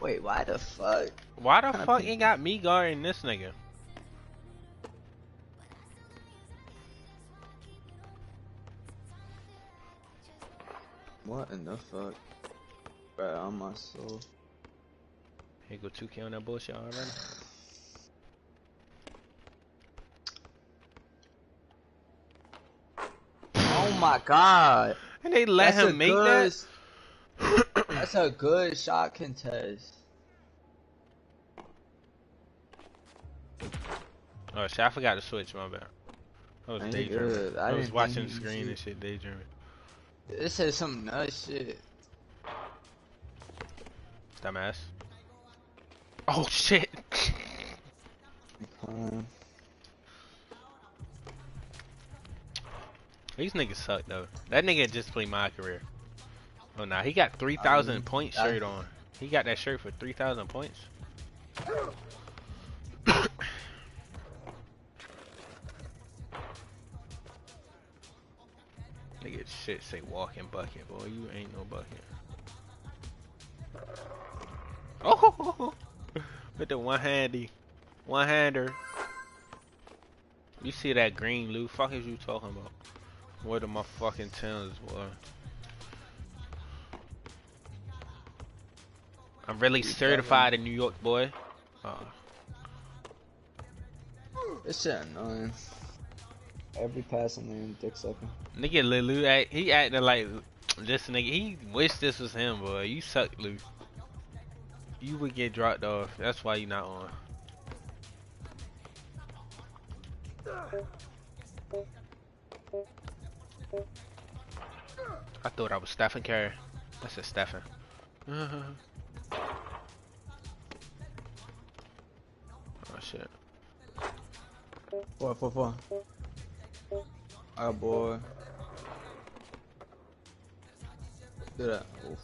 Wait, why the fuck? Why the fuck ain't got me guarding this nigga? What in the fuck? Bro, on my soul. Here go 2K on that bullshit already. Oh my god! And they let That's him make good, that? That's a good shot contest. Oh shit, I forgot to switch, my bad. I was daydreaming. I I, was watching the screen and shit, daydreaming. This is some nut shit. Dumbass. Oh shit! These niggas suck though. That nigga just played my career. Oh nah, he got 3,000 Um, point I- shirt on. He got that shirt for 3,000 points. Nigga shit say walking bucket, boy. You ain't no bucket. Oh, with the one handy, one hander. You see that green loot? Fuck is you talking about? What are my fucking tens, boy? I'm really certified in New York, boy. Oh. This shit annoying. Every passing lane, dick sucking. Nigga Lilu, act, he acting like this nigga. He wish this was him, boy. You suck, Lou. You would get dropped off. That's why you not on. I thought I was Stephen Curry. That's a Stephen. oh shit. Four, four, four. Oh boy. Do that. Oof.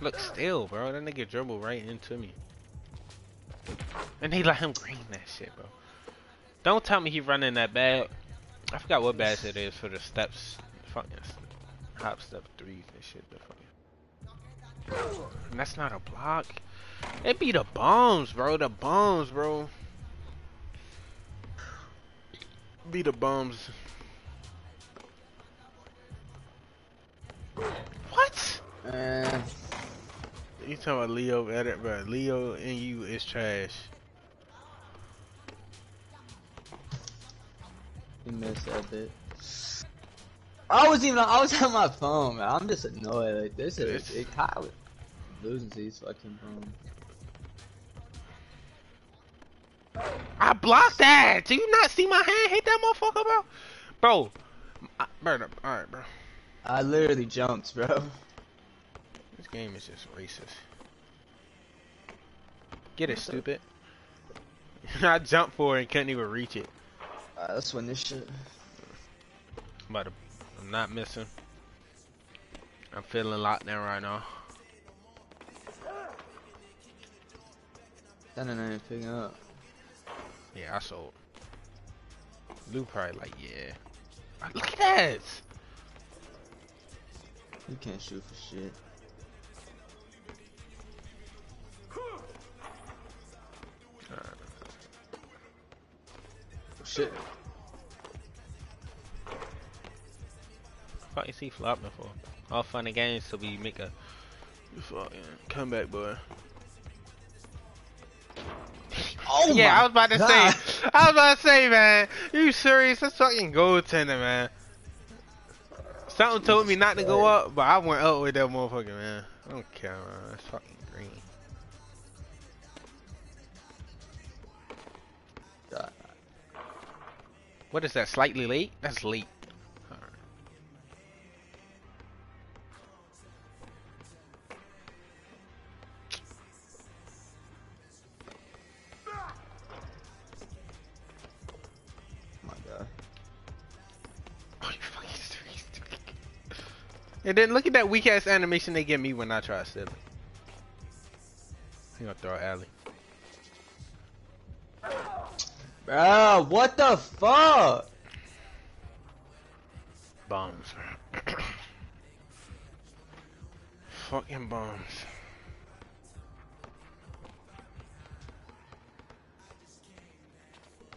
Look still, bro. That nigga dribble right into me. And they let him green that shit, bro. Don't tell me he running that bad. I forgot what badge it is for the steps. Fucking hop step threes and shit. The fucking. And that's not a block. It be the bombs, bro. The bombs, bro. Be the bombs. What? Man. You talking about Leo edit, bro? Leo and you is trash. You missed that bit. I was even I was on my phone, man. I'm just annoyed. Like this is It's- it Kyle losing these fucking phones. I blocked that. Do you not see my hand hit that motherfucker, bro? Bro, I, bro, all right, bro. I literally jumped, bro. This game is just racist. Get it, stupid. I jumped for it and couldn't even reach it. Uh, let's win this shit. I'm about to, I'm not missing. I'm feeling locked down right now. Then I ain't picking up. Yeah, I sold. Lou probably like, yeah. Ah, Look at that. You can't shoot for shit. Oh, shit. Fuck is he flopping for? All fun and games till we make a fucking comeback, boy. Oh yeah, I was about to God. say. I was about to say, man. You serious? That's fucking goaltender, man. Something told me not to go up, but I went up with that motherfucker, man. I don't care, man. It's fucking green. God. What is that? Slightly late? That's late. And then look at that weak ass animation they give me when I try to steal it. He gonna throw an alley. Bro, what the fuck? Bombs. Fucking bombs.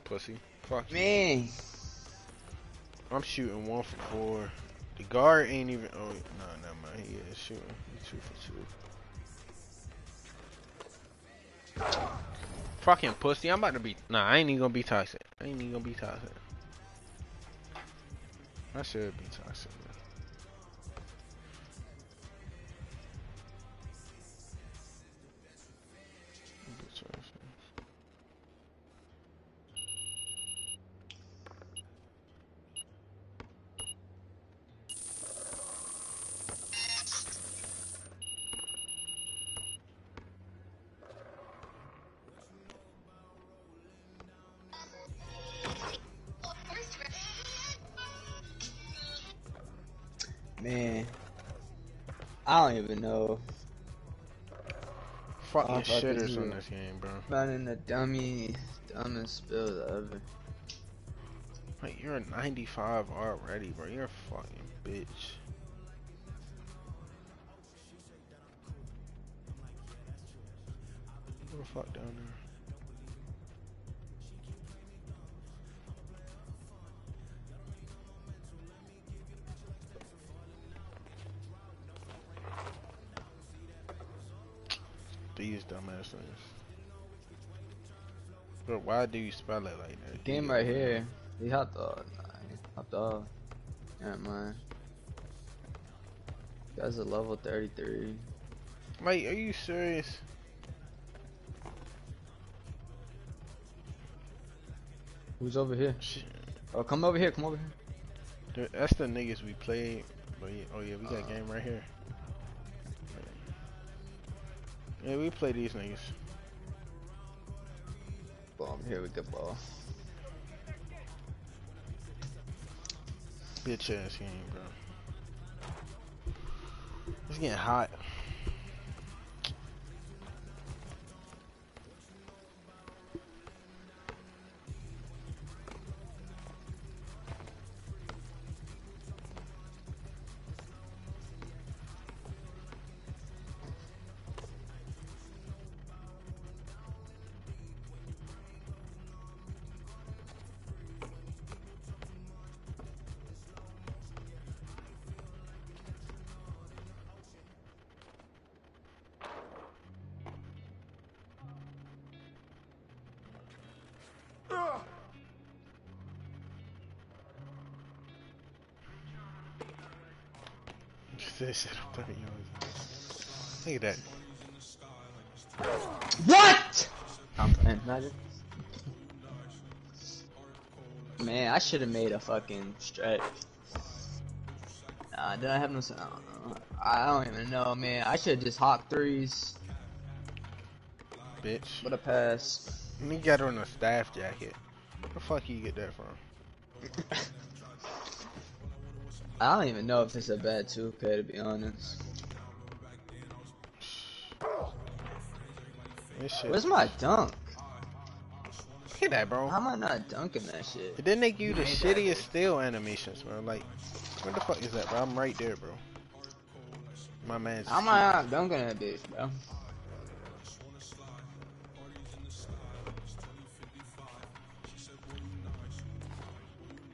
Pussy. Fuck you. Man. I'm shooting one for four. The guard ain't even. Oh, no, never mind. He is shooting. He two for two. Fucking pussy. I'm about to be. Nah, I ain't even gonna be toxic. I ain't even gonna be toxic. I should be toxic. Man. Even know. Fucking Oh, shitters on this game, bro. Running the dummy, dumbest build ever. Like, you're a 95 already, bro. You're a fucking bitch. Who the fuck down there? These dumbass things. Bro, why do you spell it like that? Game right here. He hot dog. Nah, hot dog. Never mind. Guy's a level 33. Like, are you serious? Who's over here? Shit. Oh, come over here. Come over here. Dude, That's the niggas we played. But yeah, oh yeah, we got a game right here. Yeah, we play these niggas. Boom. Here with the ball. Bitch ass game, bro. It's getting hot. This shit up there, yo. Look at that. What? I'm playing Magic. Man, I should have made a fucking stretch. Nah, did I have no? I don't know. I don't even know, man. I should have just hawk threes. Bitch. What a pass. And he got on a staff jacket. Where the fuck you get that from? I don't even know if it's a bad 2K to be honest. Where's my dunk? Look at that, bro. How am I not dunking that shit? But then they give you the shittiest steal animations, bro. Like, where the fuck is that, bro? I'm right there, bro. My man's. How am I not dunking that bitch, bro?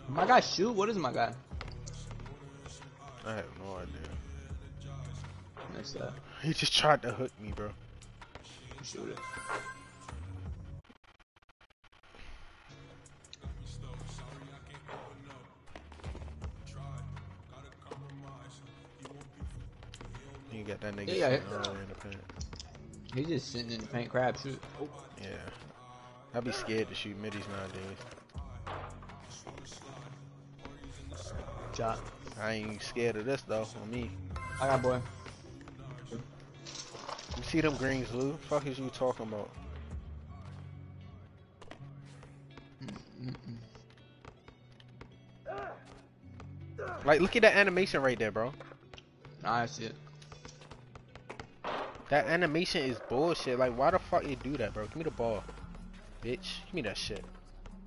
My guy shoot? What is my guy? I have no idea. Missed that. He just tried to hook me, bro. Shoot it. You got that nigga Yeah, yeah. all in the paint. He's just sitting in the paint crab shoot. Oh, Yeah. I'd be scared to shoot middies nowadays. shot. I ain't scared of this though, on me. I got boy. You see them greens, Lou? Fuck is you talking about? Like, look at that animation right there, bro. Nah, I see it. That animation is bullshit. Like, why the fuck you do that, bro? Give me the ball, bitch. Give me that shit.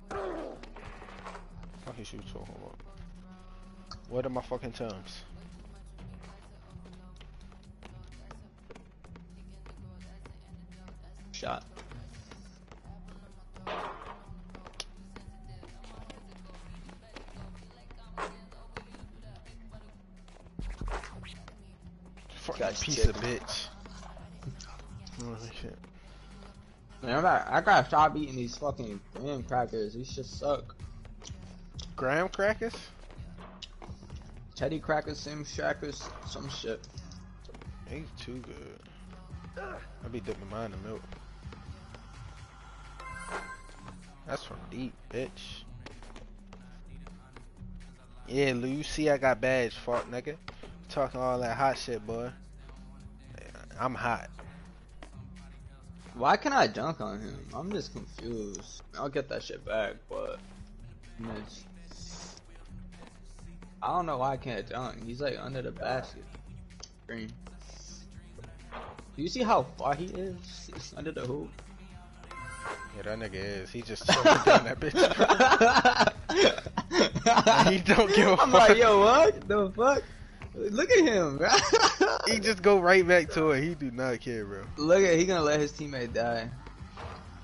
Fuck is you talking about? What are my fucking terms? Shot. Fucking piece of bitch. Oh, shit. Man, I gotta, I gotta stop eating these fucking graham crackers. These shit suck. Graham crackers? Teddy crackers, Sim crackers, some shit. Ain't too good. I be dipping mine in milk. That's from deep, bitch. Yeah, Lou, you see I got badge, fuck nigga. Talking all that hot shit, boy. I'm hot. Why can I dunk on him? I'm just confused. I'll get that shit back, but I don't know why I can't dunk. He's like under the basket. Green. Do you see how far he is? He's under the hoop. Yeah, that nigga is. He just down that bitch. he don't give a I'm fuck. like, yo, what the fuck? Look at him, bro. He just go right back to it. He do not care, bro. Look at he gonna let his teammate die.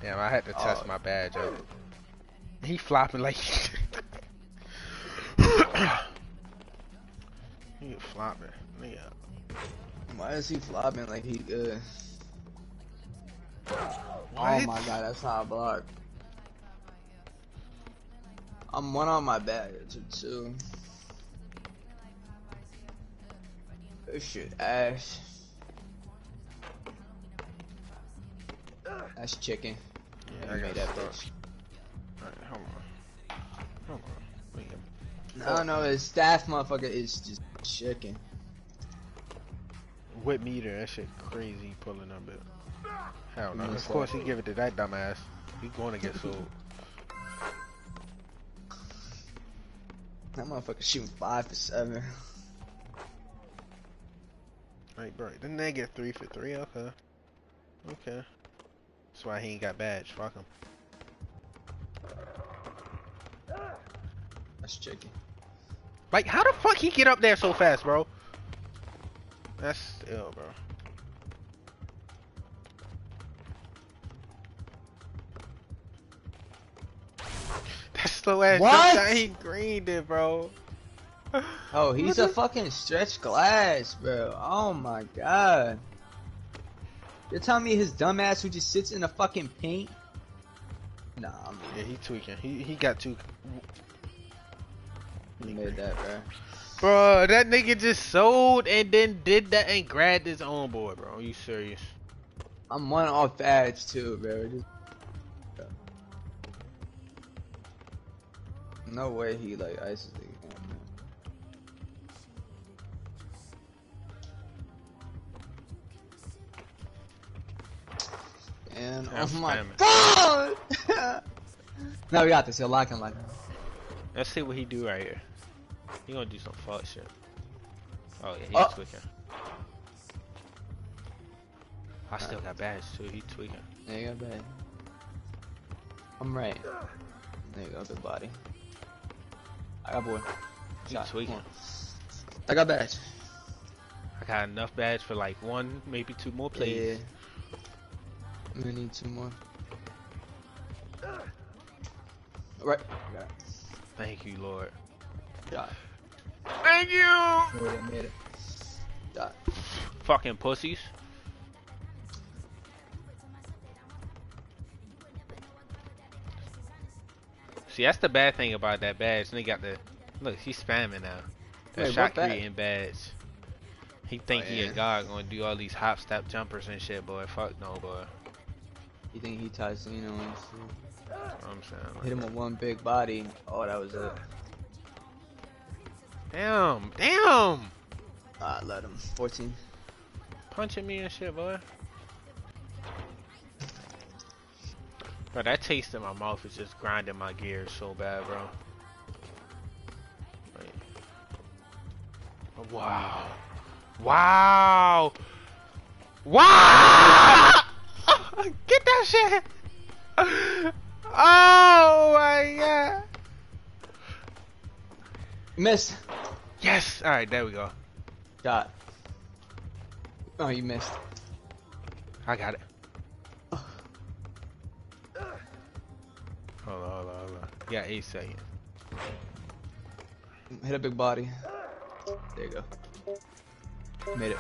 Damn, I had to test Oh. my badge out. He flopping like he flopping. Nigga. Why is he flopping like he good? Oh my god, that's not a block. I'm one on my badge or two. This shit ass. That's chicken. Yeah, I I made that stuck. bitch. Alright, hold on. Hold on. Wait a- No, no, his staff motherfucker is just chicken. Whip meter, that shit crazy pulling up it. Hell no. Of course he give it to that dumbass. He going to get sold. That motherfucker shooting five for seven. Right, bro. Didn't they get three for three? Okay. Okay. That's why he ain't got badge. Fuck him. That's chicken. Like, how the fuck he get up there so fast, bro? That's ill, bro. That slow ass What? jump he greened it, bro. Oh, he's a fucking stretch glass, bro. Oh my god. You're telling me his dumbass who just sits in the fucking paint? Nah, I'm Yeah, he tweaking. He he got too. He made that, bro. Bro, that nigga just sold and then did that and grabbed his own board, bro. Are you serious? I'm one off badge too, bro. Just... No way he like ices the game. And Yeah, oh my god! no, we got this. You're locking, locking. Let's see what he do right here. He gonna do some fuck shit. Oh yeah, he's Oh. Uh. tweaking. I still got badge too. He tweaking. There you go, babe. I'm right. There you go, good body. I got boy. He Shot. tweaking. I got badge. I got enough badge for like one, maybe two more plays. Yeah. I'm gonna need two more. All right. Thank you, Lord. Got Thank you. Made it. Made it. Got it. Fucking pussies. See, that's the bad thing about that badge. They got the look. He's spamming now. The Wait, shot what badge? creating badge. He think Oh, he a oh, god, gonna do all these hop step jumpers and shit, boy. Fuck no, boy. You think he ties you know and shit. That's what I'm saying. like Hit him that. with one big body. Oh, that was it. Damn, damn. Ah, let him. 14. Punching me and shit, boy. Bro, that taste in my mouth is just grinding my gears so bad, bro. Wait. Wow. Wow. Wow! Get that shit! Oh my god! Missed. Yes! Alright, there we go. Shot. Oh, you missed. I got it. Hold on, hold on, hold on. Got eight seconds. Hit a big body. There you go. Made it.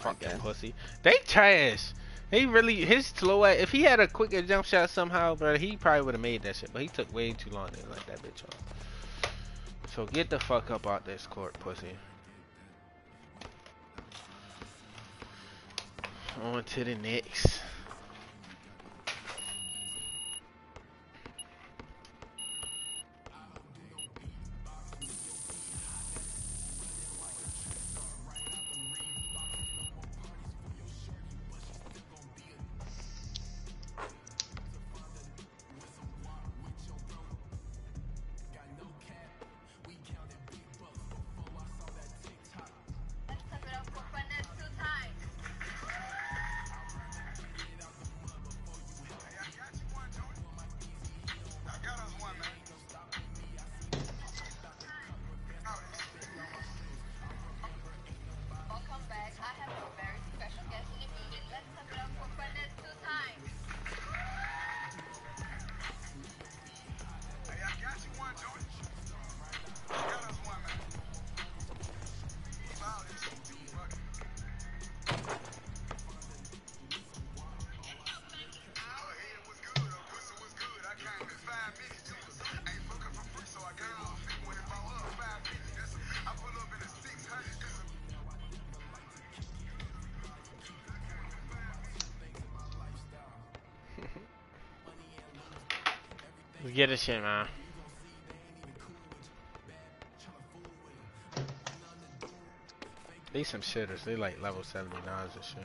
Fucking Okay. pussy. They trash. He really his slow ass. If he had a quicker jump shot somehow, bro, he probably would have made that shit. But he took way too long to let that bitch off. So get the fuck up out this court, pussy. On to the next. Let's get this shit, man. They some shitters. They like level 79s and shit.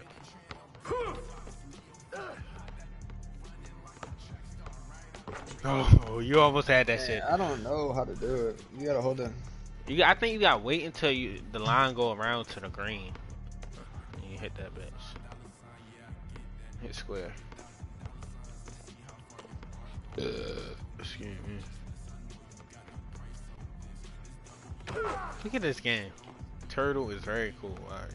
Oh, you almost had that shit. I don't know how to do it. You gotta hold it. You, I think you gotta wait until you the line go around to the green. And you hit that bitch. Hit square. Excuse me. Look at this game. Turtle is very cool. Alright,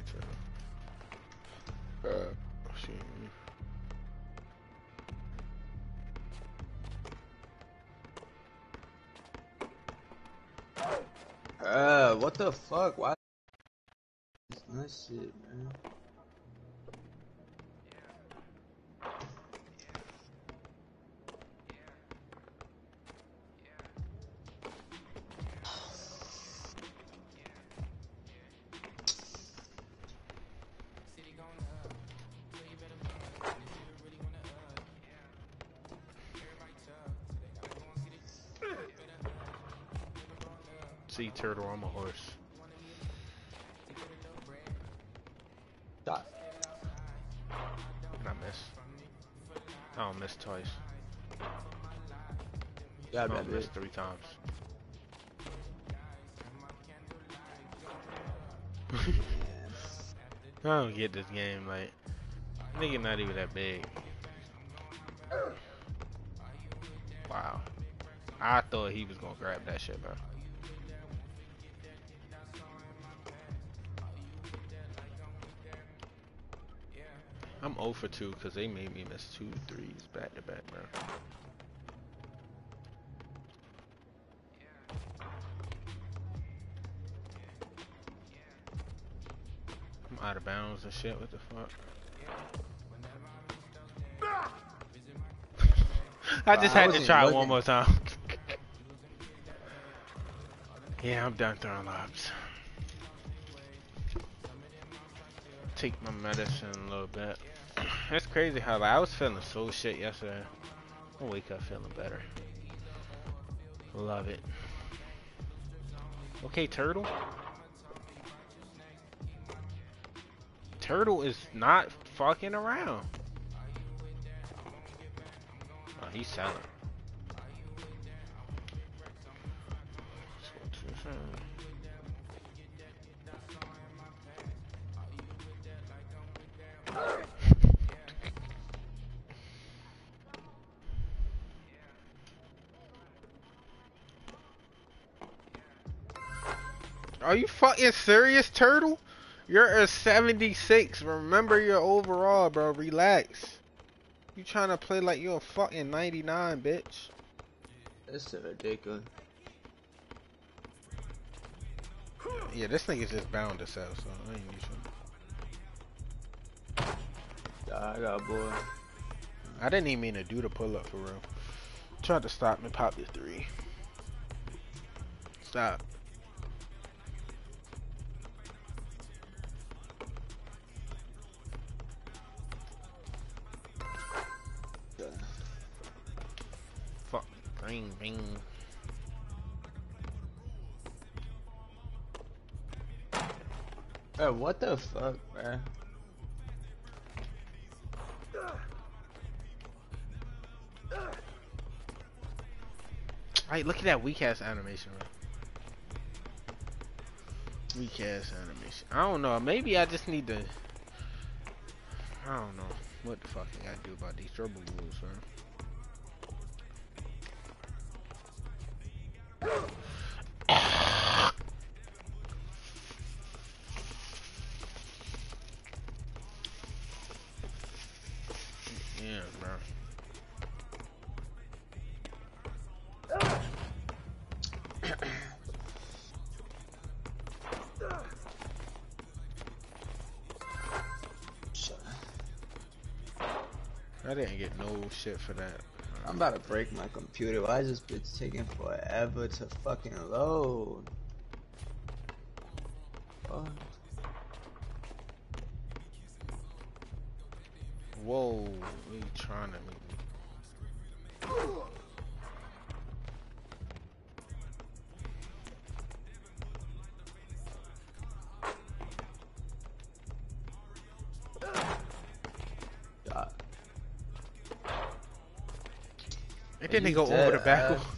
Yeah, I man. don't miss three times. I don't get this game, like, nigga not even that big. Wow. I thought he was gonna grab that shit, bro. I'm 0 for 2 because they made me miss two threes back to back, bro. Out of bounds and shit. What the fuck? I just I had to try it looking. one more time. yeah, I'm done throwing lobs. Take my medicine a little bit. It's crazy how like, I was feeling so shit yesterday. I wake up feeling better. Love it. Okay, turtle. Turtle is not fucking around. Oh, he's selling. Are you fucking serious, Turtle? You're a 76. Remember your overall, bro. Relax. You trying to play like you're a fucking 99, bitch. This is ridiculous. Yeah, this nigga's just bound to sell, so I ain't using. Yeah, I got a boy. I didn't even mean to do the pull up for real. Tried to stop me, pop the three. Stop. Bing, bing. Bro, oh, what the fuck, bro? Hey, look at that weak ass animation, bro. Weak ass animation. I don't know. Maybe I just need to. I don't know what the fuck I gotta do about these turbo rules, man. I didn't get no shit for that. I'm about to break my computer. Why is this bitch taking forever to fucking load? Didn't go over the back.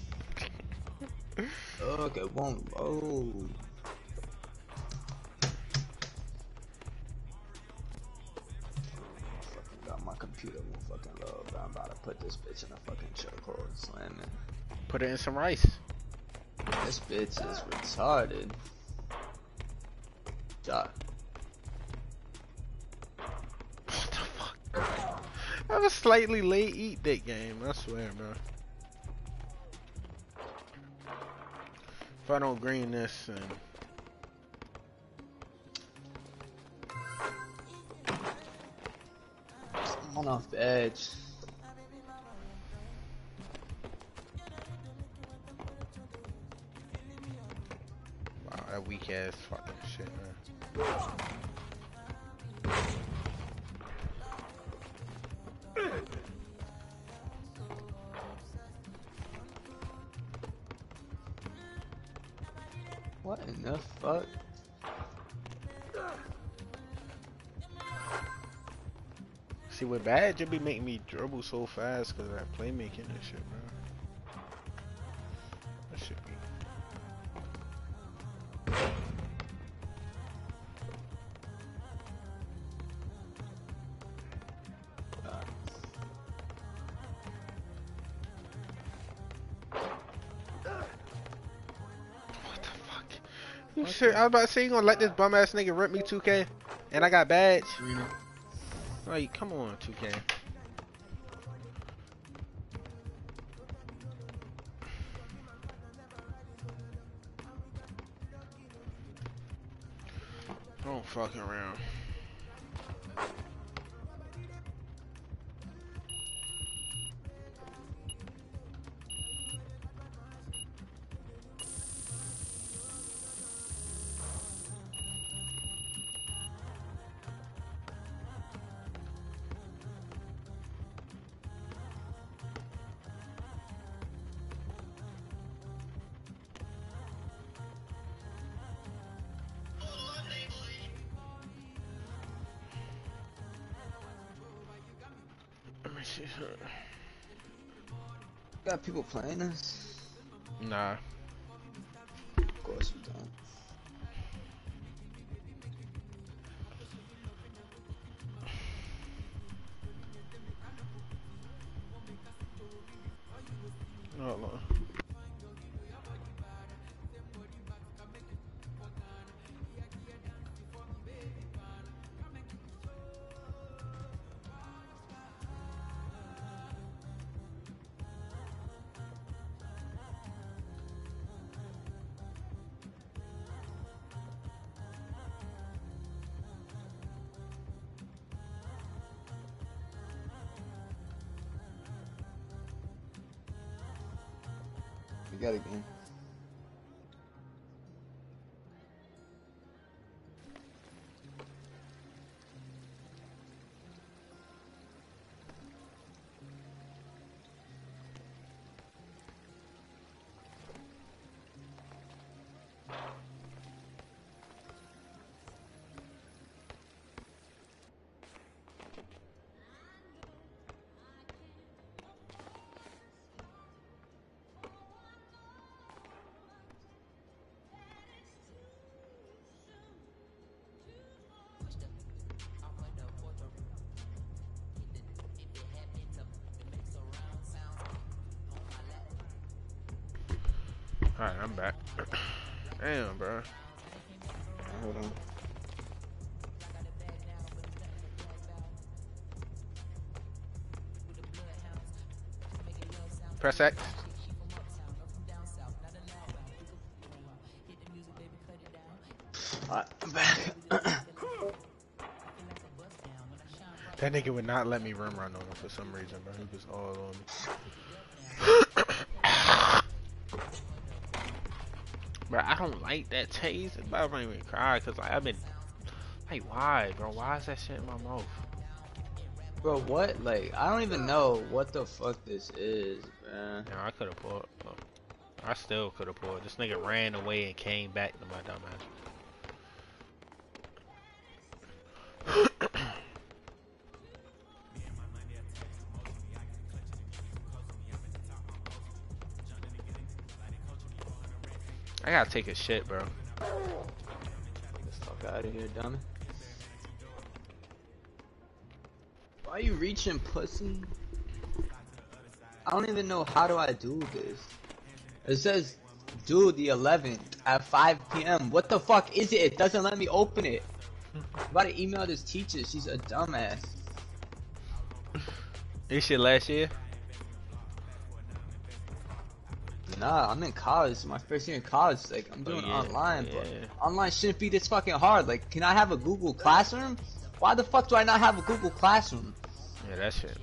Okay, won't load. Fucking got my computer won't fucking load, I'm about to put this bitch in a fucking chokehold, slam it. Put it in some rice. This bitch is retarded. Shot. What the fuck? I was slightly late eat that game. I swear, bro. If I don't green this, and I'm on off the edge. wow, that weak ass fucking shit, man. With badge, be making me dribble so fast because of that playmaking and shit, man. That should be. What the fuck? You sure? I was about to say you gonna let this bum ass nigga rip me 2K, and I got badge. Like, come on, 2K. Don't fucking around. People playing this? Alright, I'm back. Damn, bro. Hold on. Press X. Alright, I'm back. That nigga would not let me rim run on him for some reason, bro. He was all on me. Bro, I don't like that taste. But I'm not even cry because like, I've been like, why, bro? Why is that shit in my mouth? Bro, what? Like, I don't even know what the fuck this is, man. I could have pulled. I still could have pulled. This nigga ran away and came back to my dumb I gotta take a shit, bro. Get the fuck out of here, dummy. Why are you reaching, pussy? I don't even know how do I do this. It says, do the 11th at 5 p.m. What the fuck is it? It doesn't let me open it. I'm about to email this teacher. She's a dumbass. This shit last year? Nah, I'm in college. My first year in college. Like, I'm Oh, doing yeah, online, but online shouldn't be this fucking hard. Like, can I have a Google Classroom? Why the fuck do I not have a Google Classroom? Yeah, that shit.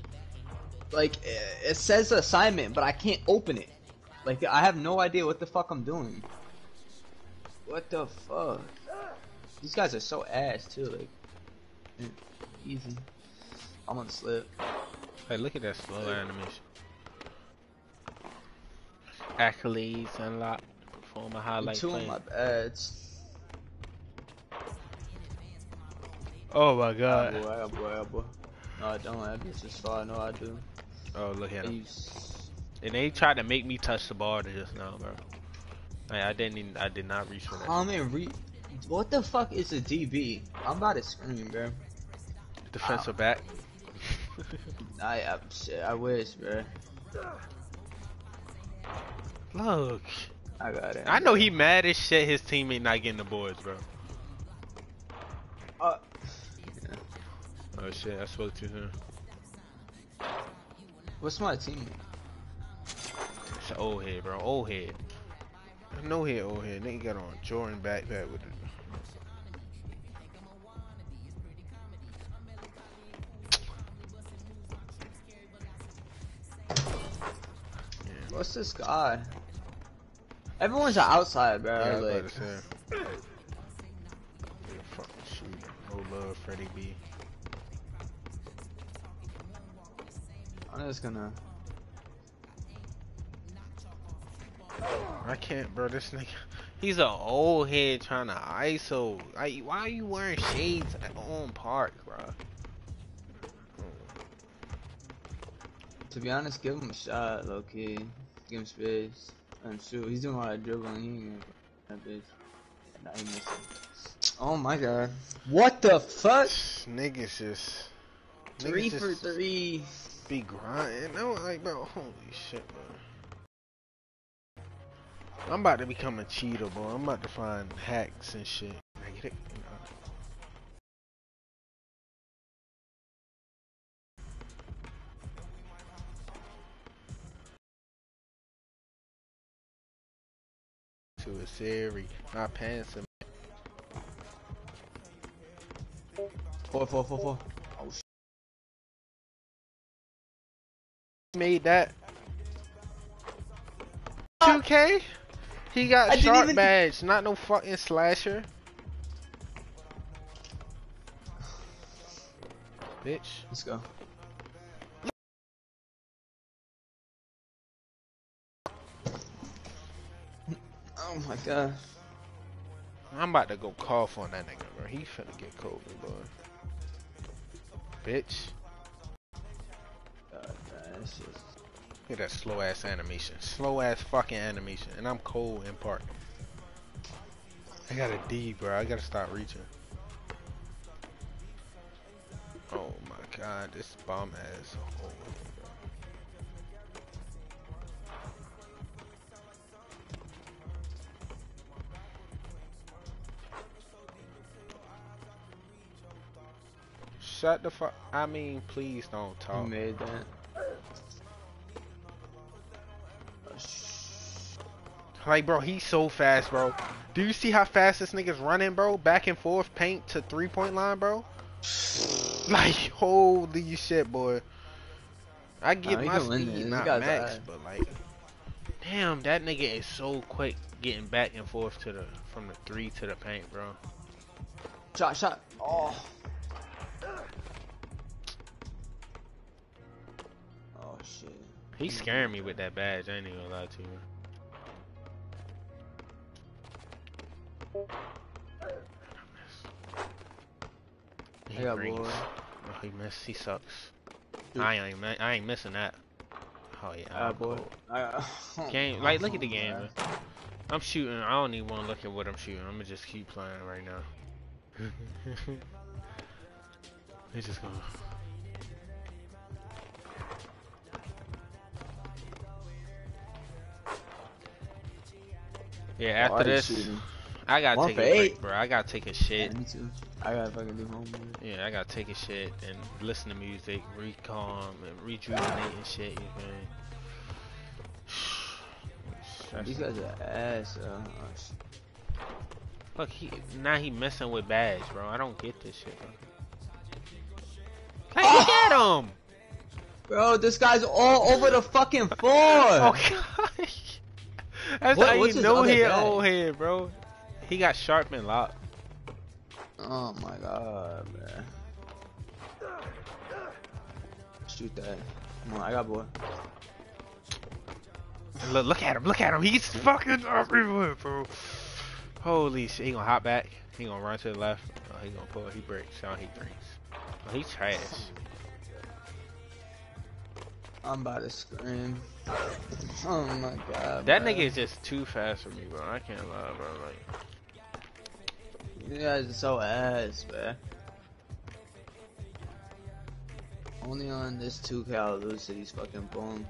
Like, it it says assignment, but I can't open it. Like, I have no idea what the fuck I'm doing. What the fuck? These guys are so ass, too. Like, mm, easy. I'm gonna slip. Hey, look at that slow animation. Accolades unlocked. Perform a highlight Two of play. my bads. Oh my ah, god. got boy, I got boy, I got boy. No, I don't. That bitch is far. No, I do. Oh, look at him. And they tried to make me touch the ball just now, bro. Like, I didn't even, I did not reach for that. I'm in re. What the fuck is a DB? I'm about to scream, bro. Defensive back. I, I shit. I wish, bro. Look. I got it. I know he mad as shit his teammate not getting the boards, bro. Uh, Oh shit, I spoke to him. what's my team? It's an old head, bro. Old head. No head, old head. Nigga got on Jordan backpack with it. What's this guy? Everyone's outside, bro. Yeah, I was like, about to say. Yeah, fucking shoot. No love, Freddie B. I'm just gonna. I can't, bro. This nigga, he's an old head trying to ISO. I, why are you wearing shades at- on park, bro? To be honest, give him a shot, low key. Give him space. And shoot, he's doing all that dribbling. He ain't that bitch. Nah, he missing. Oh my god. What the fuck? Niggas just Three niggas for just three. be grinding. No, like, bro, holy shit, bro. I'm about to become a cheater, bro. I'm about to find hacks and shit. I get it. To a Siri, my pants are Four, four, four, four. Oh, sh- made that. 2K? He got I sharp even- badge, not no fucking slasher. Bitch. let's go. Oh my god. I'm about to go cough on that nigga, bro. He finna get COVID, boy. Bitch. God, man, just... Look at that slow ass animation. Slow ass fucking animation. And I'm cold in part. I got a D, bro. I gotta stop reaching. Oh my god, this bomb ass hole, bro. Shut the fuck. I mean, please don't talk. talk. made that. Sh- Like, bro, he's so fast, bro. Do you see how fast this nigga's running, bro? Back and forth, paint to three point line, bro. Like, holy shit, boy. I get Nah, my speed, not max, that. but like, damn, that nigga is so quick getting back and forth to the from the three to the paint, bro. Shot, shot. Oh. Shit. He's scaring me with that badge. I ain't even gonna lie to you. He I got bored. Oh, he missed. He sucks. Dude. I ain't. I ain't missing that. Oh yeah. Ah, I'm boy. cold. I, Can't like look at the game. man. Man. I'm shooting. I don't even want to look at what I'm shooting. I'm gonna just keep playing right now. He's just gonna. Yeah, after this, shooting. I gotta One take a break, eight. bro. I gotta take a shit. Yeah, me too. I gotta fucking do homework. Yeah, I gotta take a shit and listen to music, recalm and rejuvenate and shit. You feel me? These guys are ass. Uh, oh, Look, he now he messing with badge, bro. I don't get this shit, bro. Like, look at him! Bro, this guy's all over the fucking floor. Oh gosh, that's What- how you know he an old head, bro. He got sharp and locked. Oh my god, ah, man. Shoot that. Come on, I got boy. Look, look at him, look at him. He's fucking everywhere, bro. Holy shit, he gonna hop back. He gonna run to the left. Oh, he gonna pull. He breaks. Oh, he breaks. Oh, he's trash. I'm about to scream. Oh my god. That bro. nigga is just too fast for me, bro. I can't lie, bro. Like, You guys are so ass, man. Only on this 2K I'll lose to these fucking boom.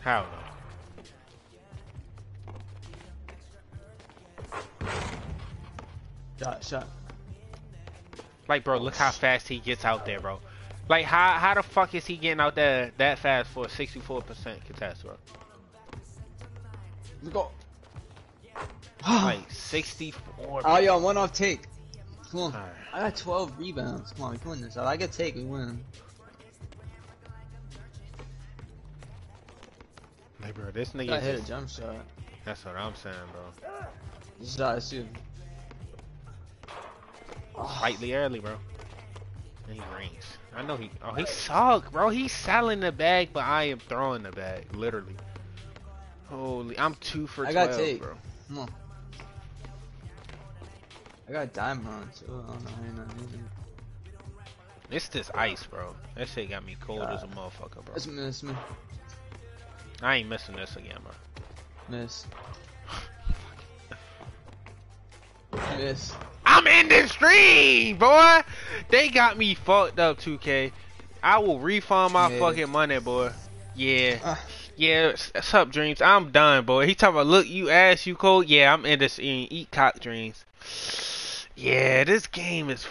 how no? Shot, shot. Like, bro, look how fast he gets out there, bro. Like, how how the fuck is he getting out there that fast for a 64% contest, bro? Let's go. Ah. Like 64. oh, yo, one off take. Come on. Alright. I got 12 rebounds. Come on, we win this. If I get take, we win. Like, bro, this nigga. I nigga. hit a jump shot. that's what I'm saying, bro. This shot is too. Slightly early, bro. And he rings. I know he. Oh, he suck, bro. He's selling the bag, but I am throwing the bag, literally. Holy, I'm two for I 12, got take. bro. Come on. I got diamond on oh, too. I don't know how you're not using it. It's this ice, bro. That shit got me cold as a motherfucker, bro. Me, it's me. I ain't missing this again, bro. Miss. Miss. I'm in the stream, boy. They got me fucked up, 2K. I will refund my Yeah. fucking money, boy. Yeah. Ah. Yeah, s- sup, dreams. I'm done, boy. He talking about, look, you ass, you cold. Yeah, I'm in this. Eat cock dreams. Yeah, this game is.